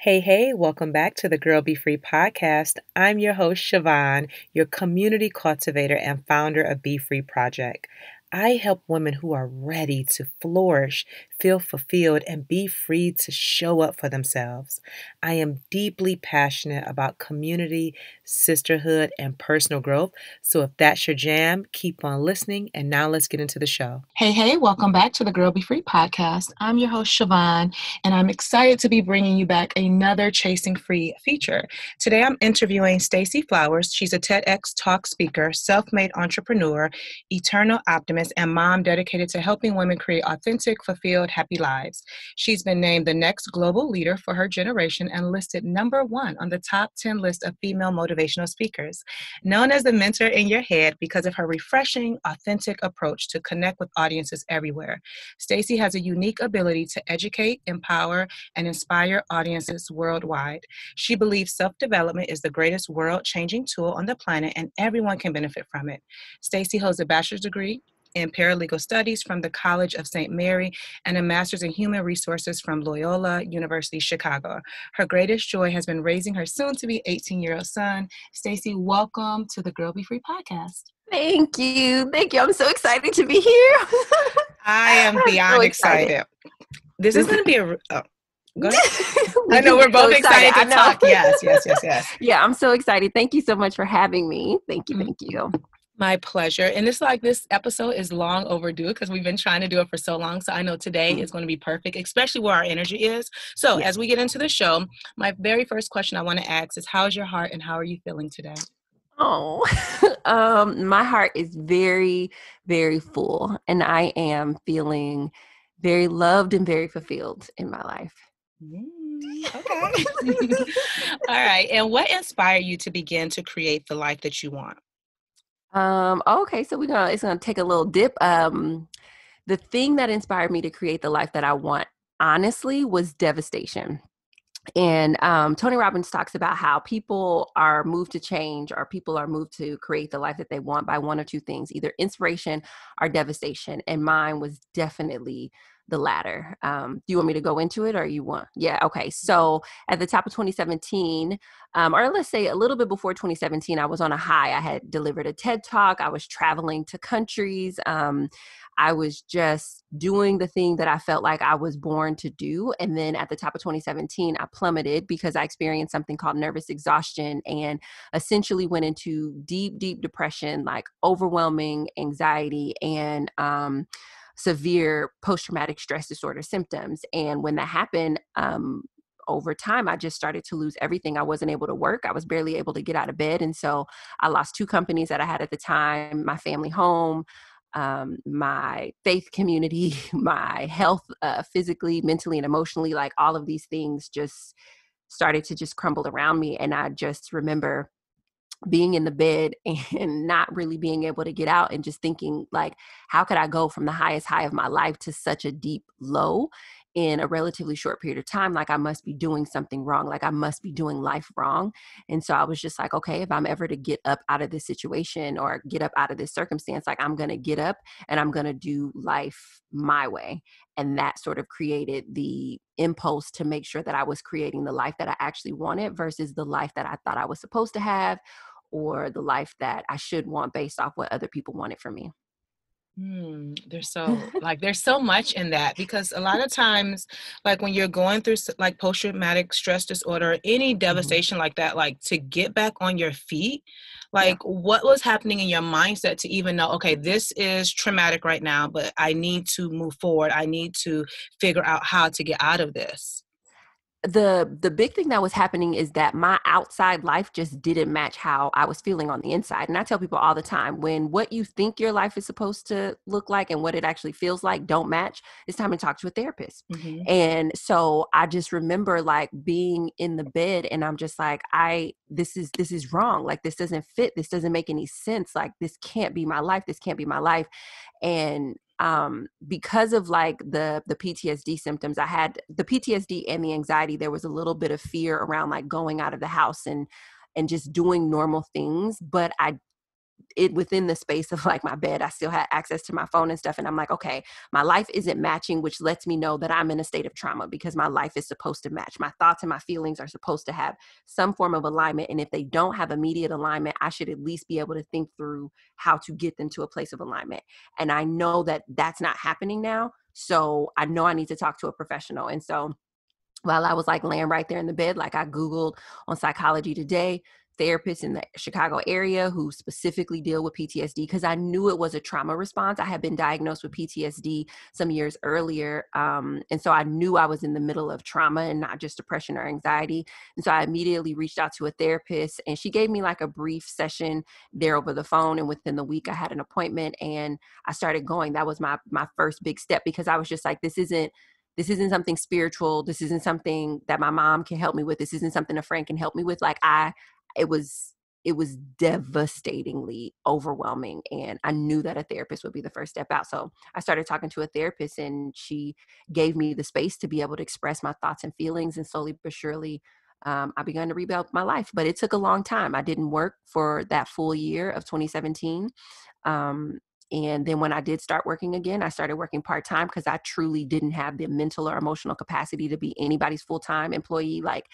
Hey, hey, welcome back to the Girl Be Free podcast. I'm your host, Siobhan, your community cultivator and founder of Be Free Project. I help women who are ready to flourish, feel fulfilled, and be free to show up for themselves. I am deeply passionate about community, sisterhood, and personal growth. So if that's your jam, keep on listening. And now let's get into the show. Hey, hey, welcome back to the Girl Be Free podcast. I'm your host, Siobhan, and I'm excited to be bringing you back another Chasing Free feature. Today I'm interviewing Stacey Flowers. She's a TEDx talk speaker, self made entrepreneur, eternal optimist and mom dedicated to helping women create authentic, fulfilled, happy lives. She's been named the next global leader for her generation and listed number one on the top 10 list of female motivational speakers. Known as the mentor in your head because of her refreshing, authentic approach to connect with audiences everywhere, Stacey has a unique ability to educate, empower, and inspire audiences worldwide. She believes self development is the greatest world changing tool on the planet and everyone can benefit from it. Stacey holds a bachelor's degree in paralegal studies from the College of St. Mary and a master's in human resources from Loyola University Chicago. Her greatest joy has been raising her soon to be 18 year old son. Stacey, welcome to the Girl Be Free podcast. Thank you. Thank you. I'm so excited to be here. I am beyond so excited. excited. This is going to be a. Oh. I know we're both so excited, excited to talk. Yes, yes, yes, yes. Yeah, I'm so excited. Thank you so much for having me. Thank you, mm-hmm. thank you. My pleasure. And it's like this episode is long overdue because we've been trying to do it for so long. So I know today mm-hmm. is going to be perfect, especially where our energy is. So as we get into the show, my very first question I want to ask is how's your heart and how are you feeling today? Oh, um, my heart is very, very full, and I am feeling very loved and very fulfilled in my life. Mm, okay. All right. And what inspired you to begin to create the life that you want? Um, okay, so we're gonna it's gonna take a little dip. Um, the thing that inspired me to create the life that I want, honestly, was devastation. And um, Tony Robbins talks about how people are moved to change or people are moved to create the life that they want by one or two things either inspiration or devastation. And mine was definitely the latter. Um, do you want me to go into it or you want? Yeah, okay. So at the top of 2017, um, or let's say a little bit before 2017, I was on a high. I had delivered a TED talk, I was traveling to countries. Um, I was just doing the thing that I felt like I was born to do. And then at the top of 2017, I plummeted because I experienced something called nervous exhaustion and essentially went into deep, deep depression, like overwhelming anxiety and, um, severe post traumatic stress disorder symptoms. And when that happened, um, over time, I just started to lose everything. I wasn't able to work. I was barely able to get out of bed. And so I lost two companies that I had at the time my family home, um, my faith community, my health, uh, physically, mentally, and emotionally. Like all of these things just started to just crumble around me. And I just remember being in the bed and not really being able to get out and just thinking like how could i go from the highest high of my life to such a deep low in a relatively short period of time? Like i must be doing something wrong. Like i must be doing life wrong. And so i was just like okay if i'm ever to get up out of this situation or get up out of this circumstance like i'm to get up and i'm to do life my way. And that sort of created the impulse to make sure that i was creating the life that i actually wanted versus the life that i thought i was supposed to have or the life that I should want based off what other people wanted for me. Hmm, there's so like there's so much in that because a lot of times like when you're going through like post traumatic stress disorder any mm-hmm. devastation mm-hmm. like that like to get back on your feet like yeah. what was happening in your mindset to even know okay this is traumatic right now but I need to move forward I need to figure out how to get out of this the the big thing that was happening is that my outside life just didn't match how I was feeling on the inside. And I tell people all the time when what you think your life is supposed to look like and what it actually feels like don't match, it's time to talk to a therapist. Mm-hmm. And so I just remember like being in the bed and I'm just like I this is this is wrong. Like this doesn't fit. This doesn't make any sense. Like this can't be my life. This can't be my life. And um, because of like the the PTSD symptoms, I had the PTSD and the anxiety. There was a little bit of fear around like going out of the house and and just doing normal things, but I it within the space of like my bed, I still had access to my phone and stuff. And I'm like, okay, my life isn't matching, which lets me know that I'm in a state of trauma because my life is supposed to match. My thoughts and my feelings are supposed to have some form of alignment. And if they don't have immediate alignment, I should at least be able to think through how to get them to a place of alignment. And I know that that's not happening now. So I know I need to talk to a professional. And so while I was like laying right there in the bed, like I Googled on psychology today, therapists in the Chicago area who specifically deal with PTSD because I knew it was a trauma response. I had been diagnosed with PTSD some years earlier. Um, and so I knew I was in the middle of trauma and not just depression or anxiety. And so I immediately reached out to a therapist and she gave me like a brief session there over the phone. And within the week, I had an appointment and I started going. That was my, my first big step because I was just like, this isn't this isn't something spiritual this isn't something that my mom can help me with this isn't something a friend can help me with like i it was it was devastatingly overwhelming and i knew that a therapist would be the first step out so i started talking to a therapist and she gave me the space to be able to express my thoughts and feelings and slowly but surely um, i began to rebuild my life but it took a long time i didn't work for that full year of 2017 um, and then when I did start working again, I started working part time because I truly didn't have the mental or emotional capacity to be anybody's full time employee. Like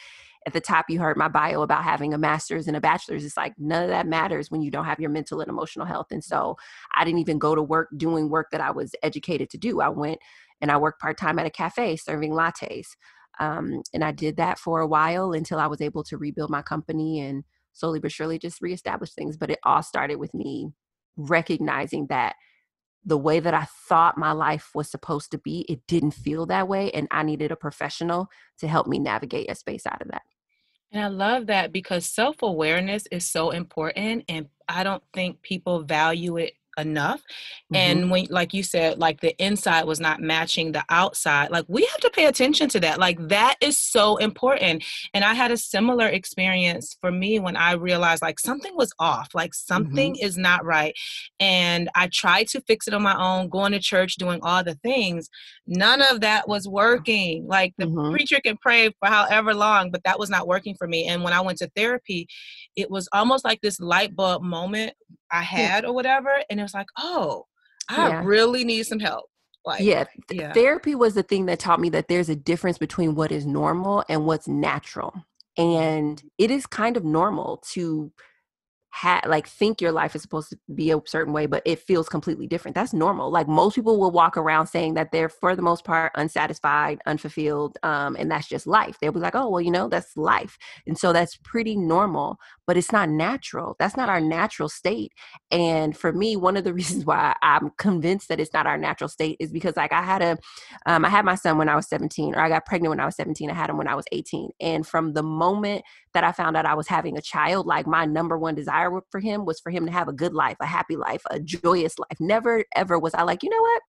at the top, you heard my bio about having a master's and a bachelor's. It's like none of that matters when you don't have your mental and emotional health. And so I didn't even go to work doing work that I was educated to do. I went and I worked part time at a cafe serving lattes. Um, and I did that for a while until I was able to rebuild my company and slowly but surely just reestablish things. But it all started with me recognizing that the way that I thought my life was supposed to be, it didn't feel that way. And I needed a professional to help me navigate a space out of that. And I love that because self awareness is so important. And I don't think people value it enough mm-hmm. and when like you said like the inside was not matching the outside like we have to pay attention to that like that is so important and i had a similar experience for me when i realized like something was off like something mm-hmm. is not right and i tried to fix it on my own going to church doing all the things none of that was working like the mm-hmm. preacher can pray for however long but that was not working for me and when i went to therapy it was almost like this light bulb moment I had or whatever. And it was like, oh, I yeah. really need some help. Like, yeah. yeah. Therapy was the thing that taught me that there's a difference between what is normal and what's natural. And it is kind of normal to ha- like think your life is supposed to be a certain way, but it feels completely different. That's normal. Like most people will walk around saying that they're for the most part unsatisfied, unfulfilled, um, and that's just life. They'll be like, oh well, you know, that's life, and so that's pretty normal. But it's not natural. That's not our natural state. And for me, one of the reasons why I'm convinced that it's not our natural state is because like I had a, um, I had my son when I was 17, or I got pregnant when I was 17. I had him when I was 18, and from the moment that I found out I was having a child, like my number one desire for him was for him to have a good life, a happy life, a joyous life. Never ever was I like, you know what?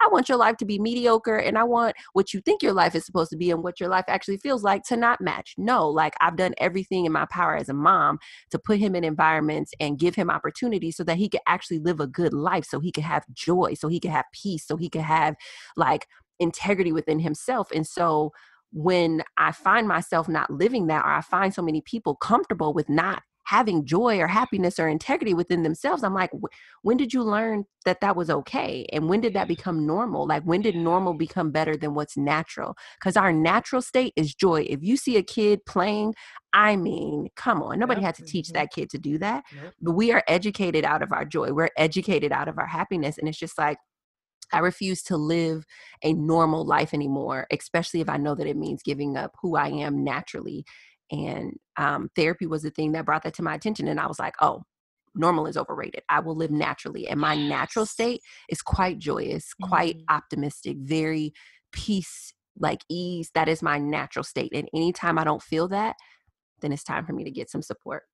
I want your life to be mediocre and I want what you think your life is supposed to be and what your life actually feels like to not match. No, like I've done everything in my power as a mom to put him in environments and give him opportunities so that he could actually live a good life, so he could have joy, so he could have peace, so he could have like integrity within himself. And so when I find myself not living that, or I find so many people comfortable with not having joy or happiness or integrity within themselves, I'm like, when did you learn that that was okay? And when did that become normal? Like, when did normal become better than what's natural? Because our natural state is joy. If you see a kid playing, I mean, come on, nobody yep. had to teach mm-hmm. that kid to do that. Yep. But we are educated out of our joy, we're educated out of our happiness. And it's just like, I refuse to live a normal life anymore, especially if I know that it means giving up who I am naturally. And um, therapy was the thing that brought that to my attention. And I was like, oh, normal is overrated. I will live naturally. And my natural state is quite joyous, mm-hmm. quite optimistic, very peace, like ease. That is my natural state. And anytime I don't feel that, then it's time for me to get some support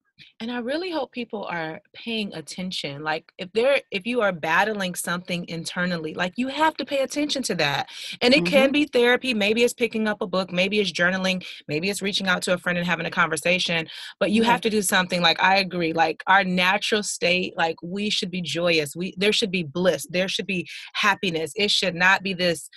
and i really hope people are paying attention like if they're if you are battling something internally like you have to pay attention to that and it mm-hmm. can be therapy maybe it's picking up a book maybe it's journaling maybe it's reaching out to a friend and having a conversation but you have to do something like i agree like our natural state like we should be joyous we there should be bliss there should be happiness it should not be this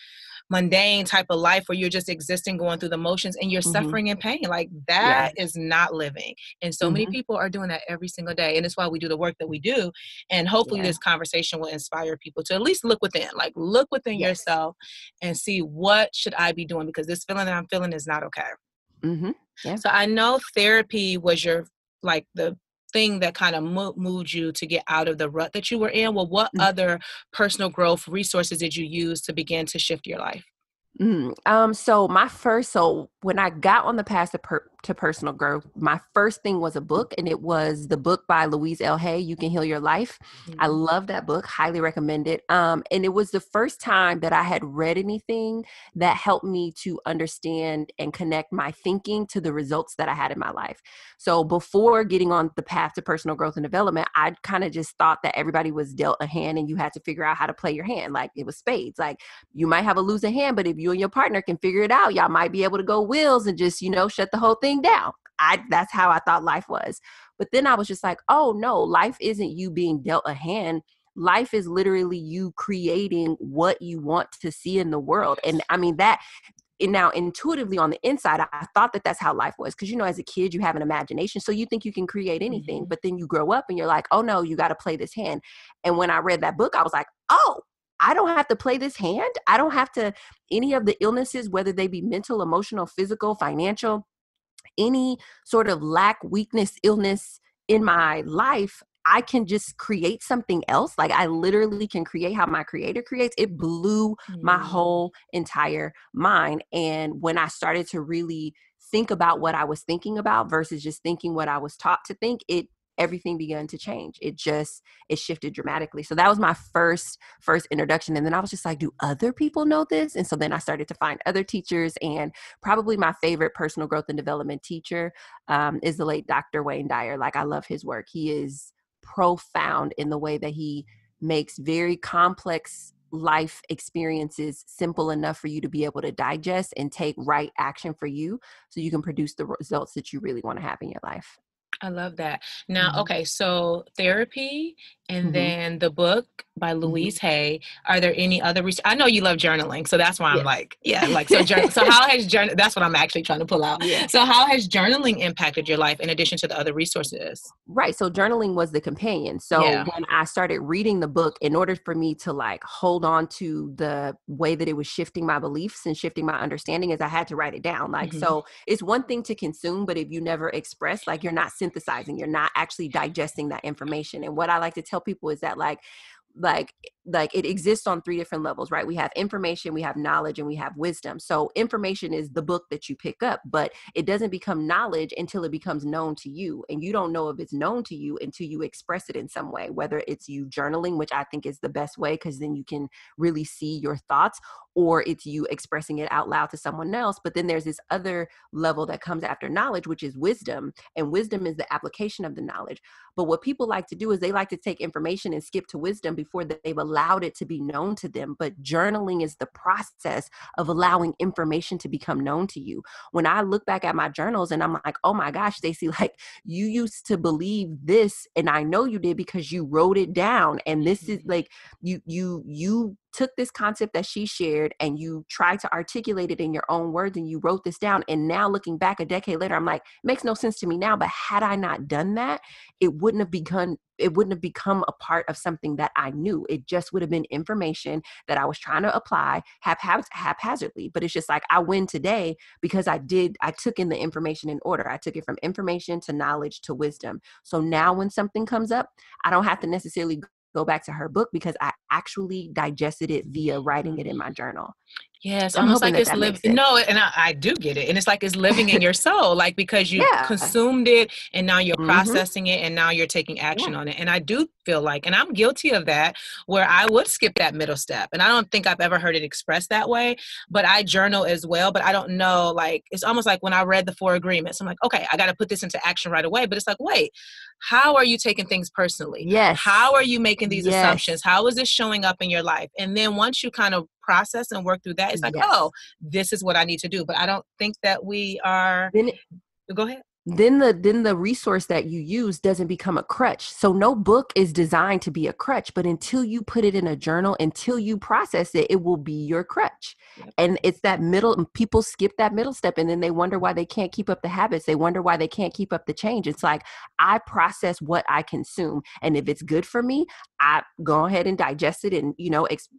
mundane type of life where you're just existing going through the motions and you're mm-hmm. suffering in pain like that is not living and so mm-hmm. many people are doing that every single day and it's why we do the work that we do and hopefully yeah. this conversation will inspire people to at least look within like look within yes. yourself and see what should i be doing because this feeling that i'm feeling is not okay mm-hmm. yeah. so i know therapy was your like the thing that kind of mo- moved you to get out of the rut that you were in? Well, what mm-hmm. other personal growth resources did you use to begin to shift your life? Mm, um, so my first, so when I got on the path to, per, to personal growth, my first thing was a book, and it was the book by Louise L. Hay, "You Can Heal Your Life." Mm-hmm. I love that book, highly recommend it. Um, and it was the first time that I had read anything that helped me to understand and connect my thinking to the results that I had in my life. So before getting on the path to personal growth and development, I kind of just thought that everybody was dealt a hand, and you had to figure out how to play your hand, like it was spades. Like you might have a losing hand, but if you and your partner can figure it out, y'all might be able to go wheels and just you know shut the whole thing down. I that's how I thought life was. But then I was just like, oh no, life isn't you being dealt a hand. Life is literally you creating what you want to see in the world. And I mean that and now intuitively on the inside i thought that that's how life was because you know as a kid you have an imagination so you think you can create anything mm-hmm. but then you grow up and you're like oh no you got to play this hand and when i read that book i was like oh I don't have to play this hand. I don't have to, any of the illnesses, whether they be mental, emotional, physical, financial, any sort of lack, weakness, illness in my life, I can just create something else. Like I literally can create how my creator creates. It blew mm. my whole entire mind. And when I started to really think about what I was thinking about versus just thinking what I was taught to think, it everything began to change. It just it shifted dramatically. So that was my first first introduction and then i was just like do other people know this? And so then i started to find other teachers and probably my favorite personal growth and development teacher um, is the late dr wayne dyer. Like i love his work. He is profound in the way that he makes very complex life experiences simple enough for you to be able to digest and take right action for you so you can produce the results that you really want to have in your life I love that. Now, mm-hmm. okay, so therapy and mm-hmm. then the book by mm-hmm. Louise mm-hmm. Hay. Are there any other research? I know you love journaling, so that's why I'm yes. like, yeah, like so. Journal- so how has journal? That's what I'm actually trying to pull out. Yeah. So how has journaling impacted your life in addition to the other resources? Right. So journaling was the companion. So yeah. when I started reading the book, in order for me to like hold on to the way that it was shifting my beliefs and shifting my understanding, is I had to write it down. Like mm-hmm. so, it's one thing to consume, but if you never express, like you're not synthesizing, you're not actually digesting that information. And what I like to tell people is that like like like it exists on three different levels right? We have information we have knowledge and we have wisdom. So information is the book that you pick up but it doesn't become knowledge until it becomes known to you and you don't know if it's known to you until you express it in some way whether it's you journaling which i think is the best way because then you can really see your thoughts or it's you expressing it out loud to someone else but then there's this other level that comes after knowledge which is wisdom and wisdom is the application of the knowledge. But what people like to do is they like to take information and skip to wisdom before they've allowed it to be known to them. But journaling is the process of allowing information to become known to you. When I look back at my journals and I'm like, oh my gosh, Stacey, like you used to believe this, and I know you did because you wrote it down. And this is mm-hmm. like you you you took this concept that she shared and you tried to articulate it in your own words and you wrote this down and now looking back a decade later i'm like makes no sense to me now but had i not done that it wouldn't have begun it wouldn't have become a part of something that i knew. It just would have been information that i was trying to apply hap- haphazardly but it's just like i win today because i did i took in the information in order. I took it from information to knowledge to wisdom. So now when something comes up i don't have to necessarily go back to her book because I actually digested it via writing it in my journal. Yeah, it's almost like it's living. No, and I, I, do get it, and it's like it's living in your soul, like because you yeah. consumed it, and now you're mm-hmm. processing it, and now you're taking action yeah. on it. And I do feel like, and I'm guilty of that, where I would skip that middle step, and I don't think I've ever heard it expressed that way. But I journal as well, but I don't know. Like it's almost like when I read the Four Agreements, I'm like, okay, I got to put this into action right away. But it's like, wait, how are you taking things personally? Yes. How are you making these yes. assumptions? How is this showing up in your life? And then once you kind of process and work through that, it's like, yes. oh, this is what I need to do. But I don't think that we are. Then, go ahead. Then the mm-hmm. then the resource that you use doesn't become a crutch. So no book is designed to be a crutch but until you put it in a journal until you process it it will be your crutch. Yep. and it's that middle people skip that middle step and then they wonder why they can't keep up the habits. They wonder why they can't keep up the change. It's like i process what i consume and if it's good for me i go ahead and digest it and you know ex-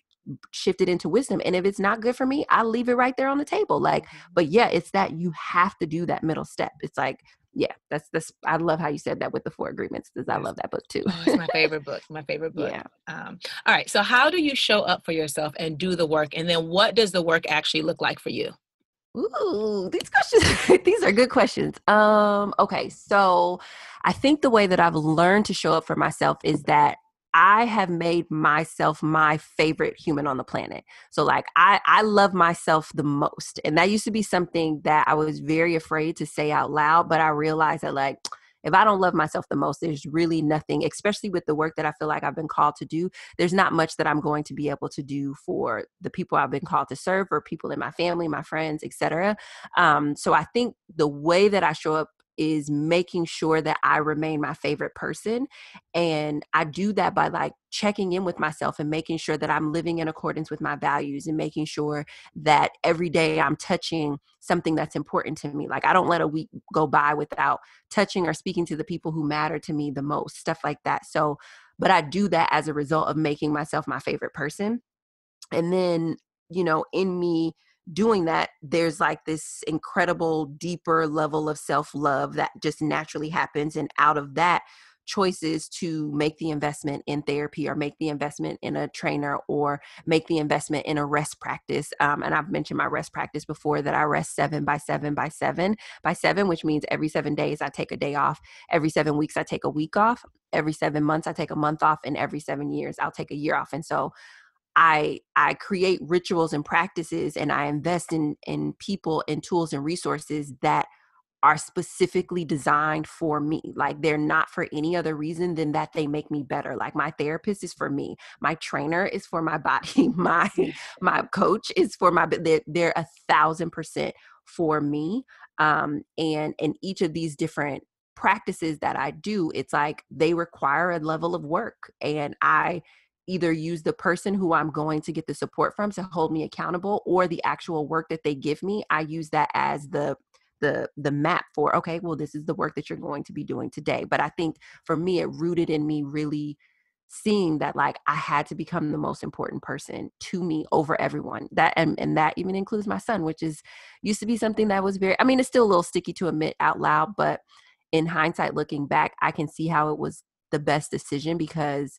shift it into wisdom and if it's not good for me i leave it right there on the table like mm-hmm. but yeah it's that you have to do that middle step it's like yeah that's this i love how you said that with the four agreements because i love that book too oh, it's my favorite book my favorite book yeah. um, all right so how do you show up for yourself and do the work and then what does the work actually look like for you Ooh, these questions, these are good questions. Um, okay, so I think the way that I've learned to show up for myself is that I have made myself my favorite human on the planet. So like I I love myself the most. And that used to be something that I was very afraid to say out loud, but I realized that like if I don't love myself the most, there's really nothing, especially with the work that I feel like I've been called to do. There's not much that I'm going to be able to do for the people I've been called to serve, or people in my family, my friends, etc. Um, so I think the way that I show up is making sure that I remain my favorite person. And I do that by like checking in with myself and making sure that I'm living in accordance with my values and making sure that every day I'm touching something that's important to me. Like I don't let a week go by without touching or speaking to the people who matter to me the most, stuff like that. So, but I do that as a result of making myself my favorite person. And then, you know, in me doing that, there's like this incredible, deeper level of self love that just naturally happens. And out of that, choices to make the investment in therapy or make the investment in a trainer or make the investment in a rest practice. Um, and I've mentioned my rest practice before that I rest seven by seven by seven by seven, which means every seven days I take a day off. Every seven weeks I take a week off. Every seven months I take a month off. And every seven years I'll take a year off. And so I I create rituals and practices and I invest in in people and tools and resources that are specifically designed for me. Like they're not for any other reason than that they make me better. Like my therapist is for me. My trainer is for my body. My my coach is for my they're, they're a thousand percent for me. Um and in each of these different practices that I do, it's like they require a level of work and I either use the person who I'm going to get the support from to hold me accountable or the actual work that they give me. I use that as the the the map for okay, well this is the work that you're going to be doing today. But I think for me it rooted in me really seeing that like I had to become the most important person to me over everyone. That and, and that even includes my son, which is used to be something that was very I mean it's still a little sticky to admit out loud, but in hindsight looking back, I can see how it was the best decision because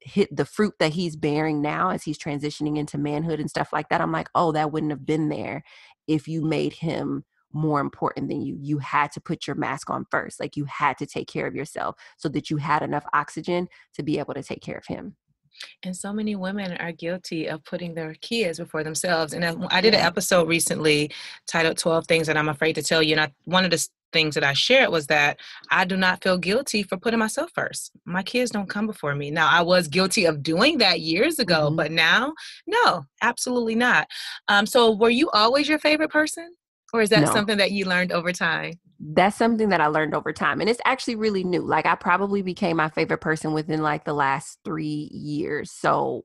hit the fruit that he's bearing now as he's transitioning into manhood and stuff like that i'm like oh that wouldn't have been there if you made him more important than you you had to put your mask on first like you had to take care of yourself so that you had enough oxygen to be able to take care of him and so many women are guilty of putting their kids before themselves. And I, I did an episode recently titled 12 Things That I'm Afraid to Tell You. And I, one of the things that I shared was that I do not feel guilty for putting myself first. My kids don't come before me. Now, I was guilty of doing that years ago, mm-hmm. but now, no, absolutely not. Um, so, were you always your favorite person? Or is that no. something that you learned over time? That's something that I learned over time. And it's actually really new. Like, I probably became my favorite person within like the last three years. So,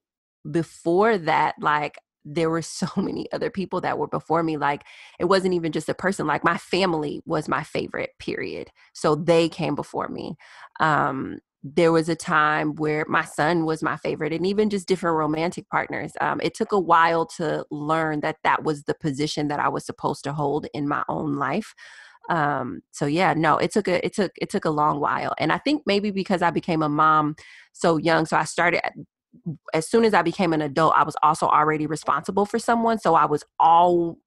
before that, like, there were so many other people that were before me like it wasn't even just a person like my family was my favorite period. So they came before me. Um there was a time where my son was my favorite and even just different romantic partners. Um, it took a while to learn that that was the position that i was supposed to hold in my own life. Um, so yeah no it took a it took it took a long while. And i think maybe because i became a mom so young so i started as soon as I became an adult, I was also already responsible for someone. So I was all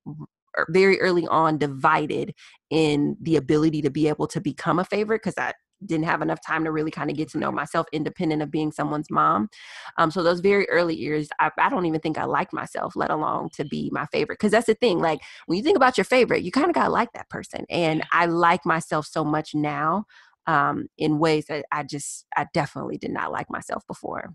er, very early on divided in the ability to be able to become a favorite because I didn't have enough time to really kind of get to know myself independent of being someone's mom. Um, so those very early years, I, I don't even think I liked myself, let alone to be my favorite. Because that's the thing, like when you think about your favorite, you kind of gotta like that person. And I like myself so much now um, in ways that I just, I definitely did not like myself before.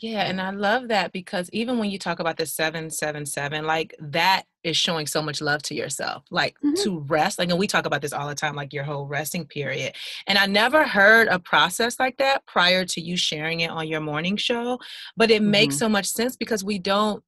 Yeah, and I love that because even when you talk about the 777, like that is showing so much love to yourself. Like Mhm. to rest, like and we talk about this all the time, like your whole resting period. And I never heard a process like that prior to you sharing it on your morning show, but it makes Mhm. so much sense because we don't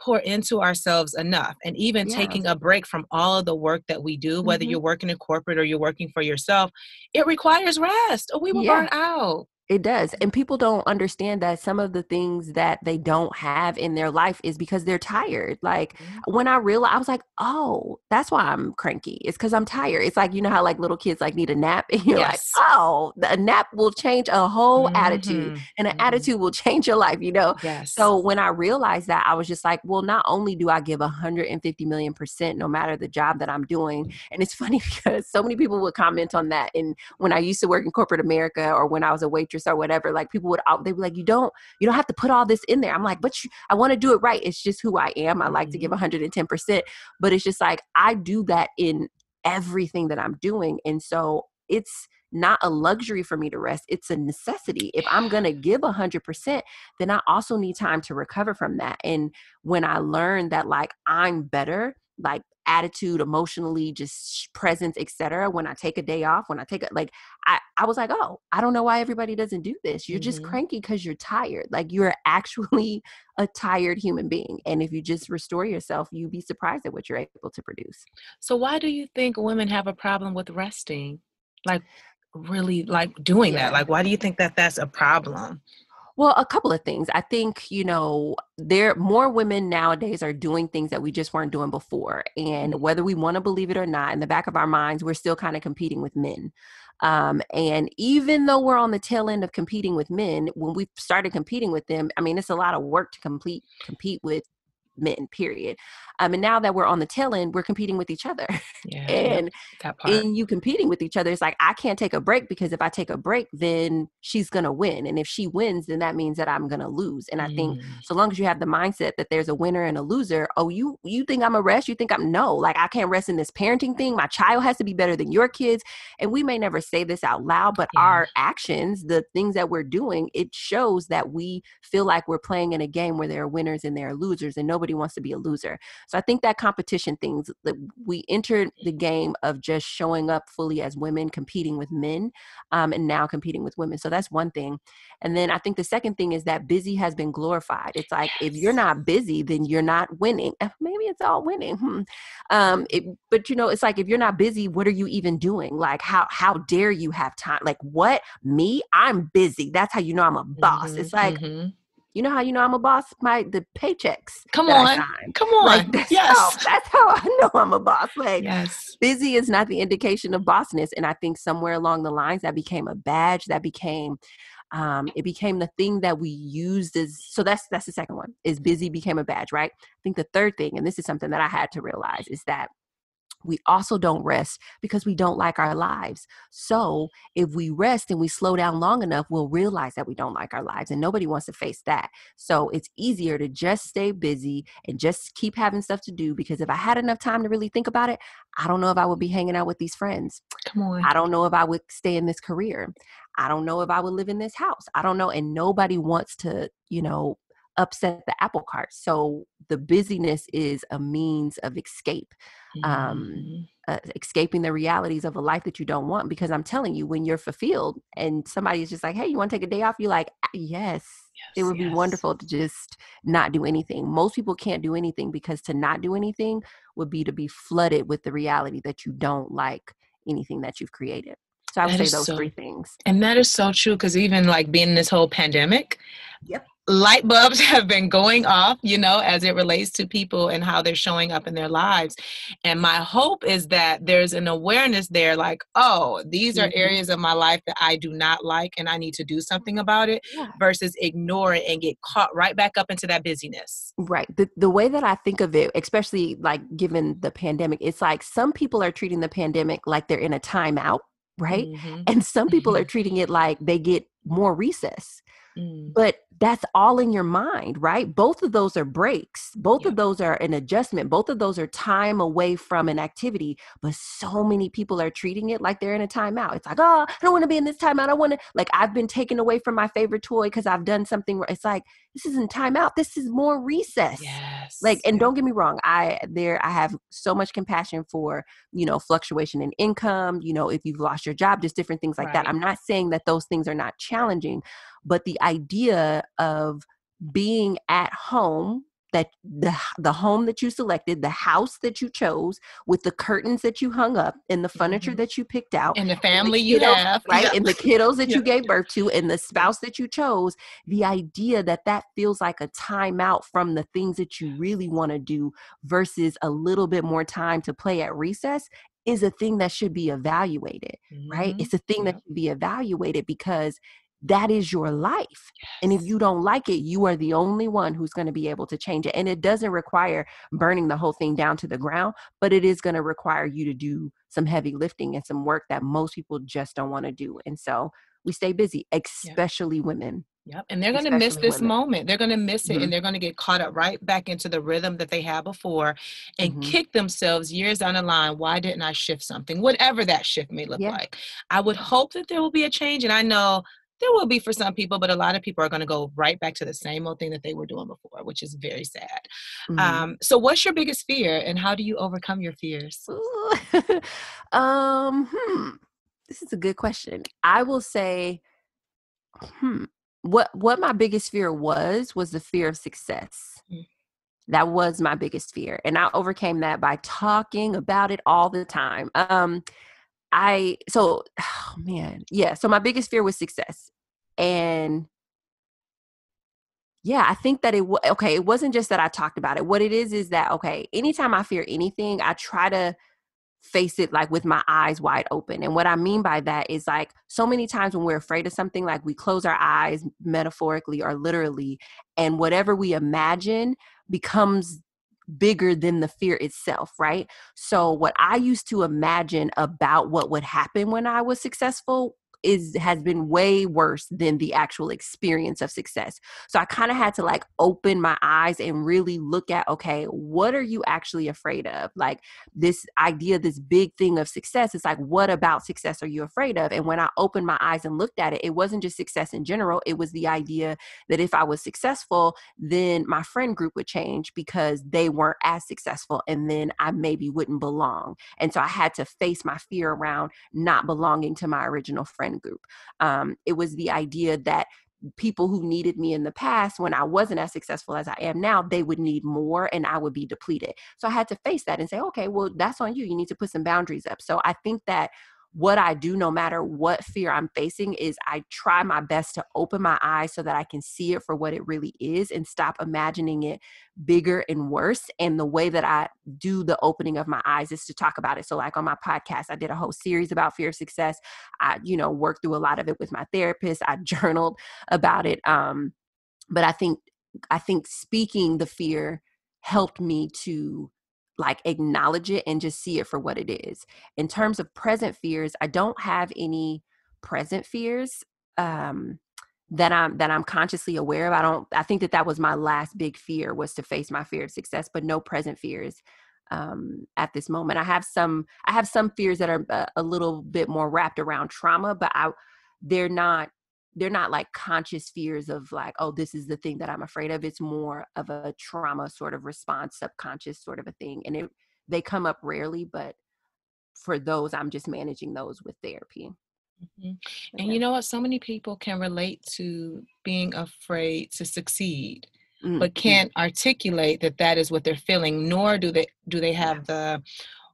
pour into ourselves enough. And even Yeah. taking a break from all of the work that we do, whether Mhm. you're working in corporate or you're working for yourself, it requires rest or we will Yeah. burn out. It does. And people don't understand that some of the things that they don't have in their life is because they're tired. Like Mhm. when I realized, I was like, oh, that's why I'm cranky. It's because I'm tired. It's like, you know how like little kids like need a nap? And you're Yes. like, oh, the- a nap will change a whole attitude. Mhm. And an Mhm. attitude will change your life, you know? Yes. So when I realized that, I was just like, well, not only do I give 150 million percent no matter the job that I'm doing, and it's funny because so many people would comment on that. And when I used to work in corporate America or when I was a waitress or whatever, like people would out- they'd be like, you don't you don't have to put all this in there. I'm like, but you, I want to do it right. It's just who I am. I like to give mm-hmm. 110 percent, but it's just like I do that in everything that I'm doing, and so it's not a luxury for me to rest it's a necessity if i'm going to give 100% then i also need time to recover from that and when i learned that like i'm better like attitude emotionally just presence etc when i take a day off when i take a like i i was like oh i don't know why everybody doesn't do this you're just Mhm. cranky because you're tired like you're actually a tired human being and if you just restore yourself you'd be surprised at what you're able to produce So why do you think women have a problem with resting? Like really like doing Yeah. that? Like why do you think that that's a problem? Well, a couple of things. I think, you know, there more women nowadays are doing things that we just weren't doing before. And whether we want to believe it or not, in the back of our minds, we're still kind of competing with men. Um, and even though we're on the tail end of competing with men, when we started competing with them, I mean, it's a lot of work to complete compete with men, period. Um, and now that we're on the tail end, we're competing with each other. Yeah. and in you competing with each other, it's like I can't take a break because if I take a break, then she's gonna win, and if she wins, then that means that I'm gonna lose. And I think Mm. so long as you have the mindset that there's a winner and a loser, oh, you you think I'm a rest? You think I'm no? Like I can't rest in this parenting thing. My child has to be better than your kids, and we may never say this out loud, but Yeah. our actions, the things that we're doing, it shows that we feel like we're playing in a game where there are winners and there are losers, and nobody wants to be a loser. So I think that competition things that we entered the game of just showing up fully as women, competing with men, um, and now competing with women. So that's one thing. And then I think the second thing is that busy has been glorified. It's like if you're not busy, then you're not winning. Maybe it's all winning. Hmm. Um, it, but you know, it's like if you're not busy, what are you even doing? Like how how dare you have time? Like what? Me? I'm busy. That's how you know I'm a boss. Mhm, It's like mhm. You know how you know I'm a boss? My the paychecks. Come on. Come on. Like that's how yes. that's how I know I'm a boss. Like yes. busy is not the indication of bossness. And I think somewhere along the lines that became a badge, that became um, it became the thing that we used as so that's that's the second one is busy became a badge, right? I think the third thing, and this is something that I had to realize, is that we also don't rest because we don't like our lives. So if we rest and we slow down long enough, we'll realize that we don't like our lives. And nobody wants to face that. So it's easier to just stay busy and just keep having stuff to do because if I had enough time to really think about it, I don't know if I would be hanging out with these friends. Come on. I don't know if I would stay in this career. I don't know if I would live in this house. I don't know. And nobody wants to, you know, upset the apple cart. So the busyness is a means of escape um, Mhm. uh, escaping the realities of a life that you don't want. Because I'm telling you, when you're fulfilled and somebody is just like, hey, you want to take a day off? You're like, "Ah, yes. It Yes, would be wonderful to just not do anything. Most people can't do anything because to not do anything would be to be flooded with the reality that you don't like anything that you've created. So I would That say those so- three things. And that is so true because even like being in this whole pandemic, Yep. Light bulbs have been going off, you know, as it relates to people and how they're showing up in their lives. And my hope is that there's an awareness there like, oh, these are Mhm. areas of my life that I do not like and I need to do something about it Yeah. versus ignore it and get caught right back up into that busyness. Right. The the way that I think of it, especially like given the pandemic, it's like some people are treating the pandemic like they're in a timeout, right? Mhm. And some people are treating it like they get more recess. Mm. But that's all in your mind, right? Both of those are breaks. Both yeah. of those are an adjustment. Both of those are time away from an activity. But so many people are treating it like they're in a timeout. It's like, oh, I don't want to be in this timeout. I want to, like, I've been taken away from my favorite toy because I've done something. Where it's like, this isn't timeout. This is more recess. Yes. Like, and don't get me wrong. I, there, I have so much compassion for, you know, fluctuation in income, you know, if you've lost your job, just different things like right. that. I'm not saying that those things are not challenging, but the idea of being at home that the the home that you selected, the house that you chose, with the curtains that you hung up, and the furniture mm-hmm. that you picked out, and the family and the kiddos, you have, right, and the kiddos that you gave birth to, and the spouse that you chose. The idea that that feels like a timeout from the things that you really want to do versus a little bit more time to play at recess is a thing that should be evaluated, mm-hmm. right? It's a thing that should be evaluated because that is your life. Yes. And if you don't like it, you are the only one who's going to be able to change it. And it doesn't require burning the whole thing down to the ground, but it is going to require you to do some heavy lifting and some work that most people just don't want to do. And so we stay busy, especially yep. women. Yep. And they're going to miss this women. moment. They're going to miss it mm-hmm. and they're going to get caught up right back into the rhythm that they had before and mm-hmm. kick themselves years down the line. Why didn't I shift something? Whatever that shift may look yeah. like. I would hope that there will be a change. And I know there will be for some people, but a lot of people are going to go right back to the same old thing that they were doing before, which is very sad. Mm-hmm. Um, so, what's your biggest fear, and how do you overcome your fears? um, hmm, this is a good question. I will say, hmm, what what my biggest fear was was the fear of success. Mm-hmm. That was my biggest fear, and I overcame that by talking about it all the time. Um, I so oh man, yeah. So my biggest fear was success. And yeah, I think that it was okay, it wasn't just that I talked about it. What it is is that okay, anytime I fear anything, I try to face it like with my eyes wide open. And what I mean by that is like so many times when we're afraid of something, like we close our eyes metaphorically or literally, and whatever we imagine becomes bigger than the fear itself, right? So, what I used to imagine about what would happen when I was successful is has been way worse than the actual experience of success. So I kind of had to like open my eyes and really look at okay, what are you actually afraid of? Like this idea, this big thing of success, it's like what about success are you afraid of? And when I opened my eyes and looked at it, it wasn't just success in general, it was the idea that if I was successful, then my friend group would change because they weren't as successful and then I maybe wouldn't belong. And so I had to face my fear around not belonging to my original friend friend group. Um, it was the idea that people who needed me in the past when I wasn't as successful as I am now, they would need more and I would be depleted. So I had to face that and say, okay, well, that's on you. You need to put some boundaries up. So I think that what I do, no matter what fear I'm facing, is I try my best to open my eyes so that I can see it for what it really is and stop imagining it bigger and worse. And the way that I do the opening of my eyes is to talk about it. So, like on my podcast, I did a whole series about fear of success. I, you know, worked through a lot of it with my therapist. I journaled about it. Um, but I think I think speaking the fear helped me to like acknowledge it and just see it for what it is. In terms of present fears, I don't have any present fears um that I'm that I'm consciously aware of. I don't I think that that was my last big fear was to face my fear of success, but no present fears um at this moment. I have some I have some fears that are a, a little bit more wrapped around trauma, but I they're not they're not like conscious fears of like oh this is the thing that i'm afraid of it's more of a trauma sort of response subconscious sort of a thing and it they come up rarely but for those i'm just managing those with therapy mm-hmm. and you know what so many people can relate to being afraid to succeed mm-hmm. but can't articulate that that is what they're feeling nor do they do they have yeah. the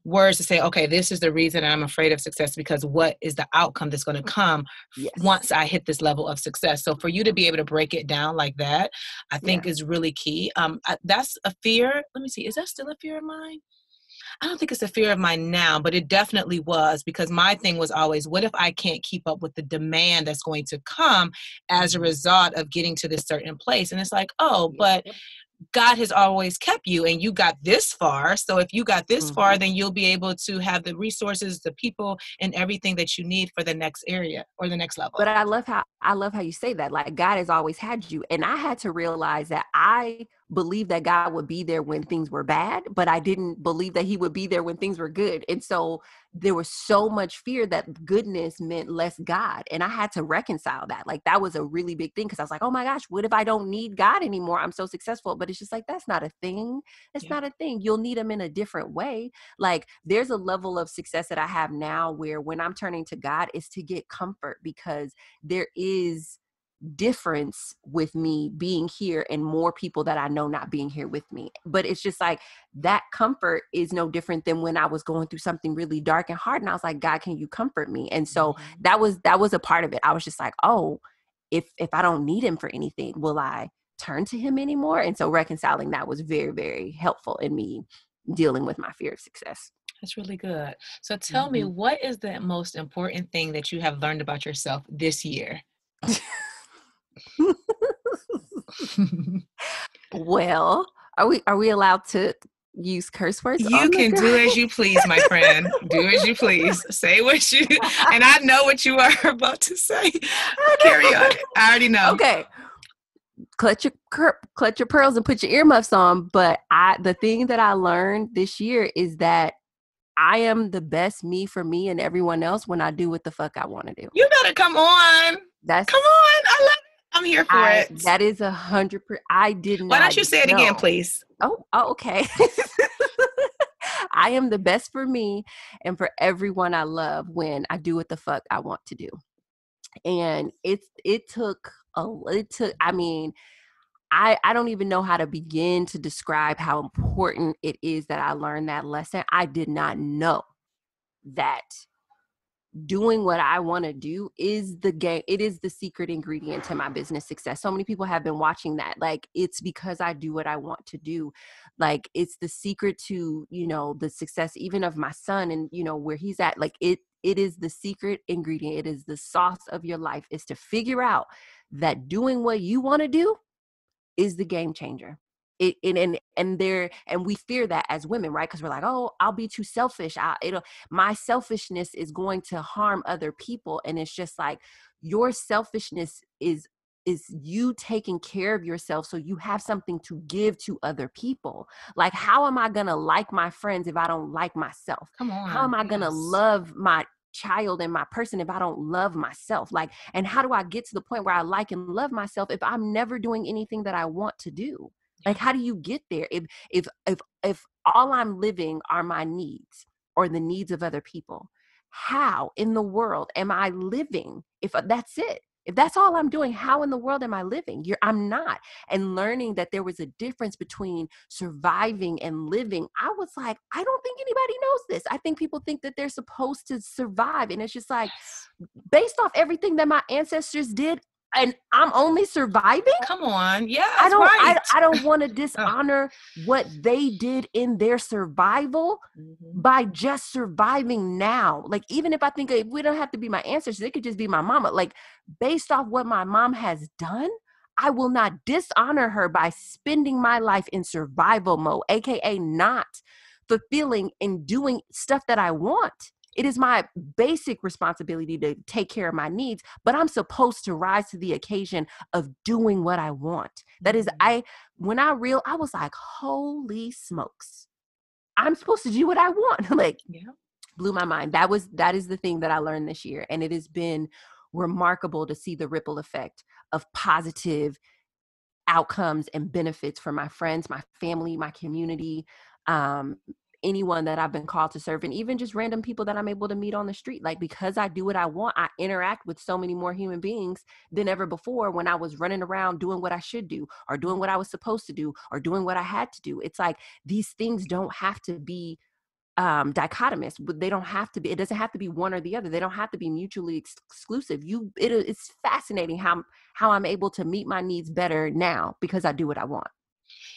words to say, okay, this is the reason I'm afraid of success because what is the outcome that's going to come yes. once I hit this level of success? So for you to be able to break it down like that, I think yeah. is really key. Um, I, that's a fear. Let me see, is that still a fear of mine? I don't think it's a fear of mine now, but it definitely was because my thing was always, what if I can't keep up with the demand that's going to come as a mm-hmm. result of getting to this certain place? And it's like, oh, but God has always kept you and you got this far. So if you got this Mm-hmm. far, then you'll be able to have the resources, the people, and everything that you need for the next area or the next level. But I love how I love how you say that. Like God has always had you. And I had to realize that I believed that God would be there when things were bad, but I didn't believe that he would be there when things were good. And so there was so much fear that goodness meant less God. And I had to reconcile that. Like that was a really big thing because I was like, oh my gosh, what if I don't need God anymore? I'm so successful. But it's just like, that's not a thing. It's Yeah. not a thing. You'll need him in a different way. Like there's a level of success that I have now where when I'm turning to God is to get comfort because there is difference with me being here and more people that I know not being here with me. But it's just like that comfort is no different than when I was going through something really dark and hard and I was like, God, can you comfort me? And so Mhm. that was that was a part of it. I was just like, oh, if if I don't need him for anything, will I turn to him anymore? And so reconciling that was very, very helpful in me dealing with my fear of success. That's really good. So tell me, Mhm. what is the most important thing that you have learned about yourself this year? well, are we are we allowed to use curse words? Oh you can do as you please, my friend. do as you please. Say what you, and I know what you are about to say. Carry on. I already know. okay clutch your cur- clutch your pearls and put your earmuffs on but i the thing that i learned this year is that i am the best me for me and everyone else when i do what the fuck i want to do You better come on. that's Come on. I love. I'm here for I, it. that is a hundred per i did not Why don't you say it again, please? Oh, oh okay. I am the best for me and for everyone I love when I do what the fuck I want to do. And it's it took a it took I mean I I don't even know how to begin to describe how important it is that I learned that lesson. I did not know that doing what I want to do is the game. It is the secret ingredient to my business success. So many people have been watching that. Like it's because I do what I want to do. Like it's the secret to, you know, the success even of my son and, you know, where he's at. Like it it is the secret ingredient. It is the sauce of your life is to figure out that doing what you want to do is the game changer. It, and and and there and we fear that as women, right? Because we're like, oh, I'll be too selfish. I, it'll my selfishness is going to harm other people, and it's just like your selfishness is is you taking care of yourself so you have something to give to other people. Like, how am I gonna like my friends if I don't like myself? Come on. how am i going to love my child and my person if i don't love myself like and how do i get to the point where i like and love myself if i'm never doing anything that i want to do like how do you get there if if if if all i'm living are my needs or the needs of other people? How in the world am i living if uh, that's it? If that's all i'm doing how in the world am i living? You're i'm not. And learning that there was a difference between surviving and living i was like i don't think anybody knows this. I think people think that they're supposed to survive. And it's just like based off everything that my ancestors did and i'm only surviving Come on. Yeah. I don't right. I, I don't want to dishonor what they did in their survival Mhm. by just surviving now. Like even if I think if we don't have to be my ancestors, it could just be my mama. Like based off what my mom has done, I will not dishonor her by spending my life in survival mode, aka not fulfilling and doing stuff that I want. It is my basic responsibility to take care of my needs, but I'm supposed to rise to the occasion of doing what I want. That is, Mhm. I when I real I was like, holy smokes. I'm supposed to do what I want. like Yeah. blew my mind. That was that is the thing that I learned this year. And it has been remarkable to see the ripple effect of positive outcomes and benefits for my friends, my family, my community, um, anyone that I've been called to serve, and even just random people that I'm able to meet on the street. Like because I do what I want, I interact with so many more human beings than ever before when I was running around doing what I should do or doing what I was supposed to do or doing what I had to do. It's like these things don't have to be um dichotomous they don't have to be it doesn't have to be one or the other they don't have to be mutually ex- exclusive you it, is- it's fascinating how how i'm able to meet my needs better now because i do what i want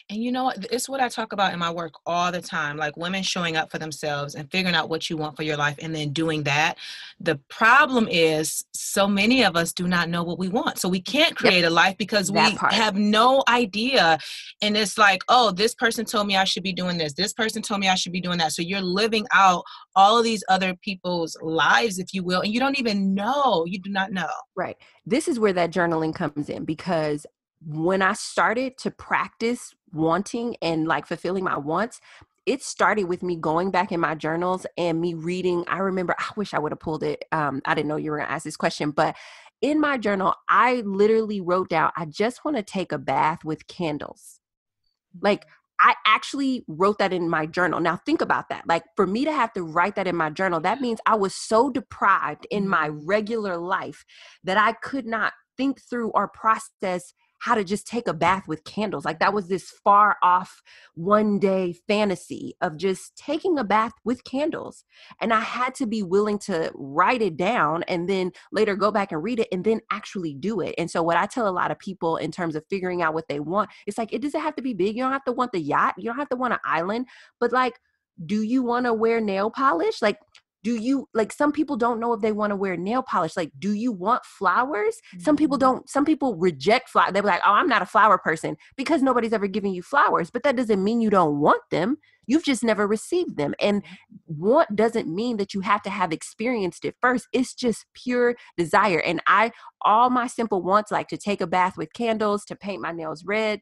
And you know what? It's what I talk about in my work all the time like women showing up for themselves and figuring out what you want for your life and then doing that. The problem is, so many of us do not know what we want. So we can't create yep. a life because that we part. have no idea. And it's like, oh, this person told me I should be doing this. This person told me I should be doing that. So you're living out all of these other people's lives, if you will, and you don't even know. You do not know. Right. This is where that journaling comes in because when I started to practice wanting and like fulfilling my wants, it started with me going back in my journals and me reading. I remember, I wish I would have pulled it. Um, I didn't know you were going to ask this question, but in my journal, I literally wrote down, I just want to take a bath with candles. Like, I actually wrote that in my journal. Now, think about that. Like, for me to have to write that in my journal, that means I was so deprived in my mm-hmm. regular life that I could not think through or process how to just take a bath with candles. Like that was this far off one day fantasy of just taking a bath with candles. And I had to be willing to write it down and then later go back and read it and then actually do it. And so, what I tell a lot of people in terms of figuring out what they want, it's like, it doesn't have to be big. You don't have to want the yacht, you don't have to want an island, but like, do you want to wear nail polish? Like, do you like some people don't know if they want to wear nail polish like do you want flowers mm-hmm. some people mm-hmm. don't some people reject flower they're like oh i'm not a flower person because nobody's ever given you flowers but that doesn't mean you don't want them you've just never received them and want doesn't mean that you have to have experienced it first it's just pure desire and i all my simple wants like to take a bath with candles to paint my nails red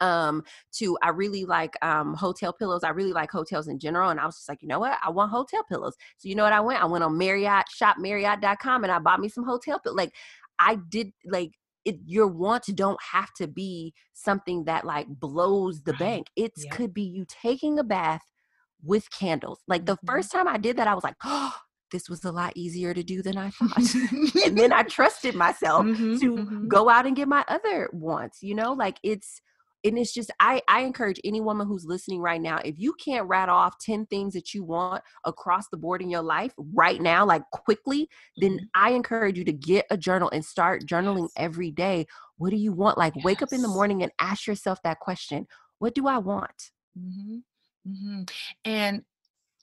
um to i really like um hotel pillows i really like hotels in general and i was just like you know what i want hotel pillows so you know what i went i went on marriott shop marriott.com and i bought me some hotel pillows like i did like it, your wants don't have to be something that like blows the bank it yep. could be you taking a bath with candles like the mm-hmm. first time i did that i was like oh this was a lot easier to do than I thought. and then I trusted myself mm-hmm, to mm-hmm. go out and get my other wants, you know, like it's and it's just I, I encourage any woman who's listening right now if you can't rat off 10 things that you want across the board in your life right now like quickly then mm-hmm. i encourage you to get a journal and start journaling yes. every day what do you want like yes. wake up in the morning and ask yourself that question what do i want mm-hmm. Mm-hmm. and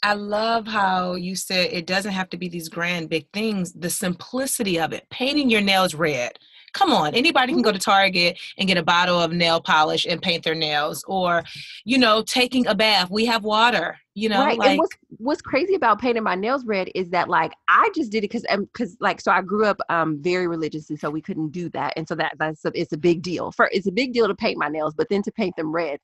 I love how you said it doesn't have to be these grand big things. The simplicity of it, painting your nails red, come on anybody can go to target and get a bottle of nail polish and paint their nails or you know taking a bath we have water you know right. like and what's, what's crazy about painting my nails red is that like i just did it because because um, like so i grew up um very religious and so we couldn't do that and so that that's a, it's a big deal for it's a big deal to paint my nails but then to paint them red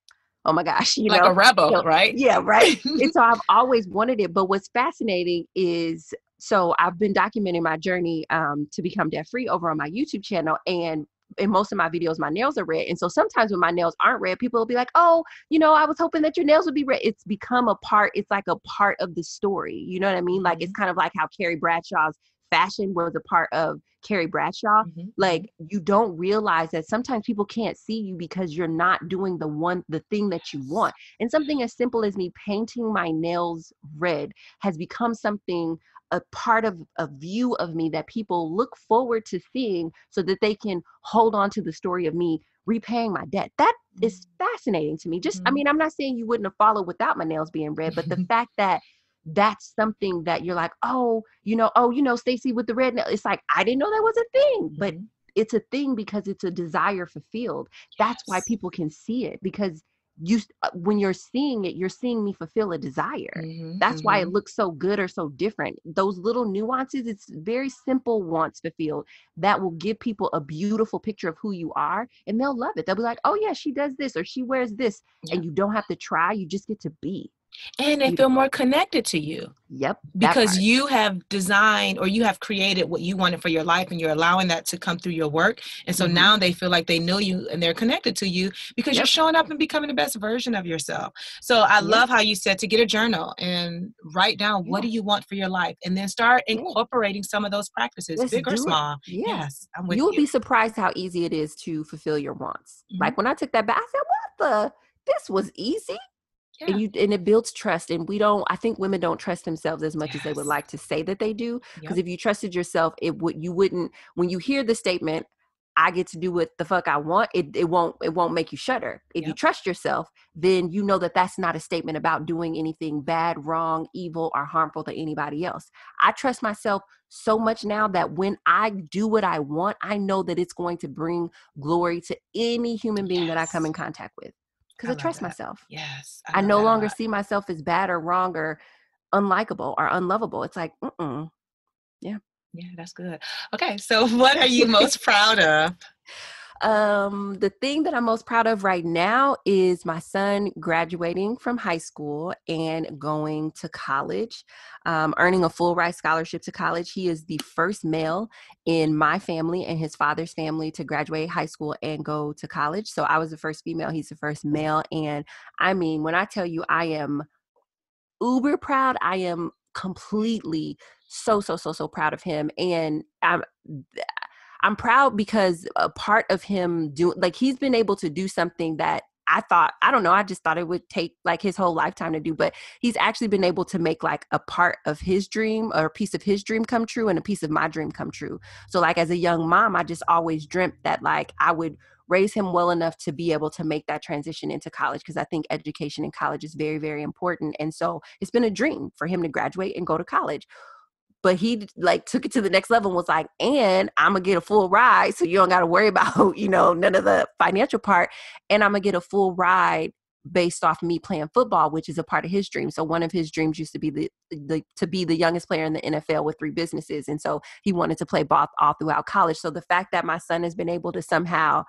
oh my gosh, you like know, like a rebel, you know, right? Yeah, right. and so I've always wanted it. But what's fascinating is so I've been documenting my journey um, to become debt free over on my YouTube channel, and in most of my videos, my nails are red. And so sometimes when my nails aren't red, people will be like, "Oh, you know, I was hoping that your nails would be red." It's become a part. It's like a part of the story. You know what I mean? Like it's mm-hmm. kind of like how Carrie Bradshaw's fashion was a part of Carrie Bradshaw. Mm-hmm. Like mm-hmm. you don't realize that sometimes people can't see you because you're not doing the one the thing that you want. And something as simple as me painting my nails red has become something a part of a view of me that people look forward to seeing so that they can hold on to the story of me repaying my debt. That is mm. fascinating to me. Just, mm-hmm. I mean, I'm not saying you wouldn't have followed without my nails being red, but the fact that that's something that you're like, oh, you know, oh, you know, Stacey with the red nail. It's like, I didn't know that was a thing, but mm-hmm. it's a thing because it's a desire fulfilled. Yes. That's why people can see it because you uh, when you're seeing it you're seeing me fulfill a desire mm-hmm, that's mm-hmm. why it mm-hmm. looks so good or so different those little nuances it's very simple wants fulfilled that will give people a beautiful picture of who you are and they'll love it they'll be like oh yeah she does this or she wears this yeah. and you don't have to try you just get to be and they feel more connected to you. Yep. Because you have designed or you have created what you wanted for your life and you're allowing that to come through your work. And so mm-hmm. now they feel like they know you and they're connected to you because yep. you're showing up and becoming the best version of yourself. So I yep. love how you said to get a journal and write down what do you want for your life and then start incorporating some of those practices, Let's big or small. Yeah. Yes. I'm with You'll be surprised how easy it is to fulfill your wants. Mm-hmm. Like when I took that bath, I said, what the? This was easy yeah. and you and it builds trust and we don't i think women don't trust themselves as much yes. as they would like to say that they do because yep. if you trusted yourself it would you wouldn't when you hear the statement I get to do what the fuck I want, it, it won't it won't make you shudder. If yep. you trust yourself, then you know that that's not a statement about doing anything bad, wrong, evil, or harmful to anybody else. I trust myself so much now that when I do what I want, I know that it's going to bring glory to any human being yes. that I come in contact with because I, I, trust that. myself. Yes, I, I no longer see myself as bad or wrong or unlikable or unlovable. It's like, mm yeah. Yeah, that's good. Okay, so what are you most proud of? Um, the thing that I'm most proud of right now is my son graduating from high school and going to college, um, earning a full ride scholarship to college. He is the first male in my family and his father's family to graduate high school and go to college. So I was the first female, he's the first male. And I mean, when I tell you I am uber proud, I am completely so so so so proud of him and i'm i'm proud because a part of him doing like he's been able to do something that I thought, I don't know, I just thought it would take like his whole lifetime to do, but he's actually been able to make like a part of his dream or a piece of his dream come true and a piece of my dream come true. So, like, as a young mom, I just always dreamt that like I would raise him well enough to be able to make that transition into college because I think education in college is very, very important. And so it's been a dream for him to graduate and go to college. But he like took it to the next level and was like, and I'm gonna get a full ride. So you don't gotta worry about, you know, none of the financial part. And I'm gonna get a full ride based off me playing football, which is a part of his dream. So one of his dreams used to be the, the to be the youngest player in the NFL with three businesses, and so he wanted to play ball all throughout college. So the fact that my son has been able to somehow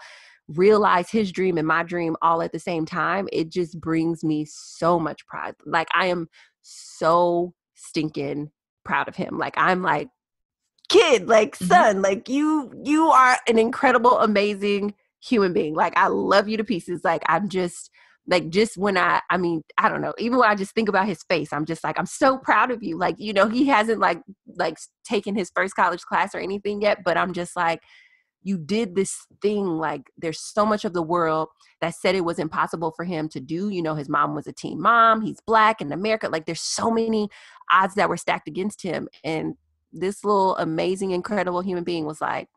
realize his dream and my dream all at the same time, it just brings me so much pride. Like I am so stinking proud of him. Like I'm like kid, like mm-hmm. son, mm-hmm. like you you are an incredible amazing human being. Like I love you to pieces. Like I'm just like just when I I mean, I don't know, even when I just think about his face, I'm just like I'm so proud of you. Like, you know, he hasn't like like taken his first college class or anything yet, but I'm just like you did this thing like there's so much of the world that said it was impossible for him to do you know his mom was a teen mom he's black in america like there's so many odds that were stacked against him and this little amazing incredible human being was like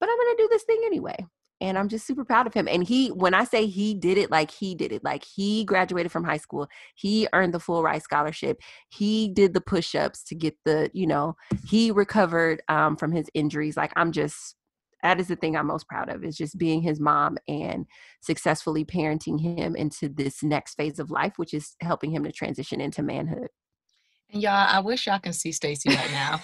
but i'm gonna do this thing anyway and i'm just super proud of him. And he when i say he did it like he did it like he graduated from high school he earned the full ride scholarship he did the push-ups to get the you know he recovered um, from his injuries like i'm just that is the thing I'm most proud of is just being his mom and successfully parenting him into this next phase of life, which is helping him to transition into manhood. And y'all, I wish y'all can see Stacey right now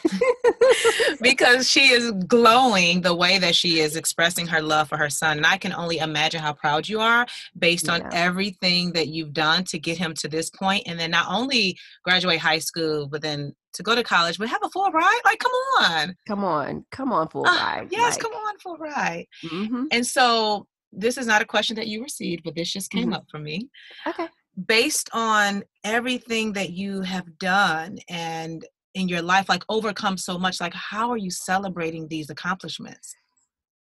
because she is glowing the way that she is expressing her love for her son. And I can only imagine how proud you are based yeah. on everything that you've done to get him to this point. And then not only graduate high school, but then to go to college, but have a full ride. Like, come on. Come on. Come on, full uh, ride. Yes, like. come on, full ride. Mm-hmm. And so this is not a question that you received, but this just came mm-hmm. up for me. Okay based on everything that you have done and in your life like overcome so much like how are you celebrating these accomplishments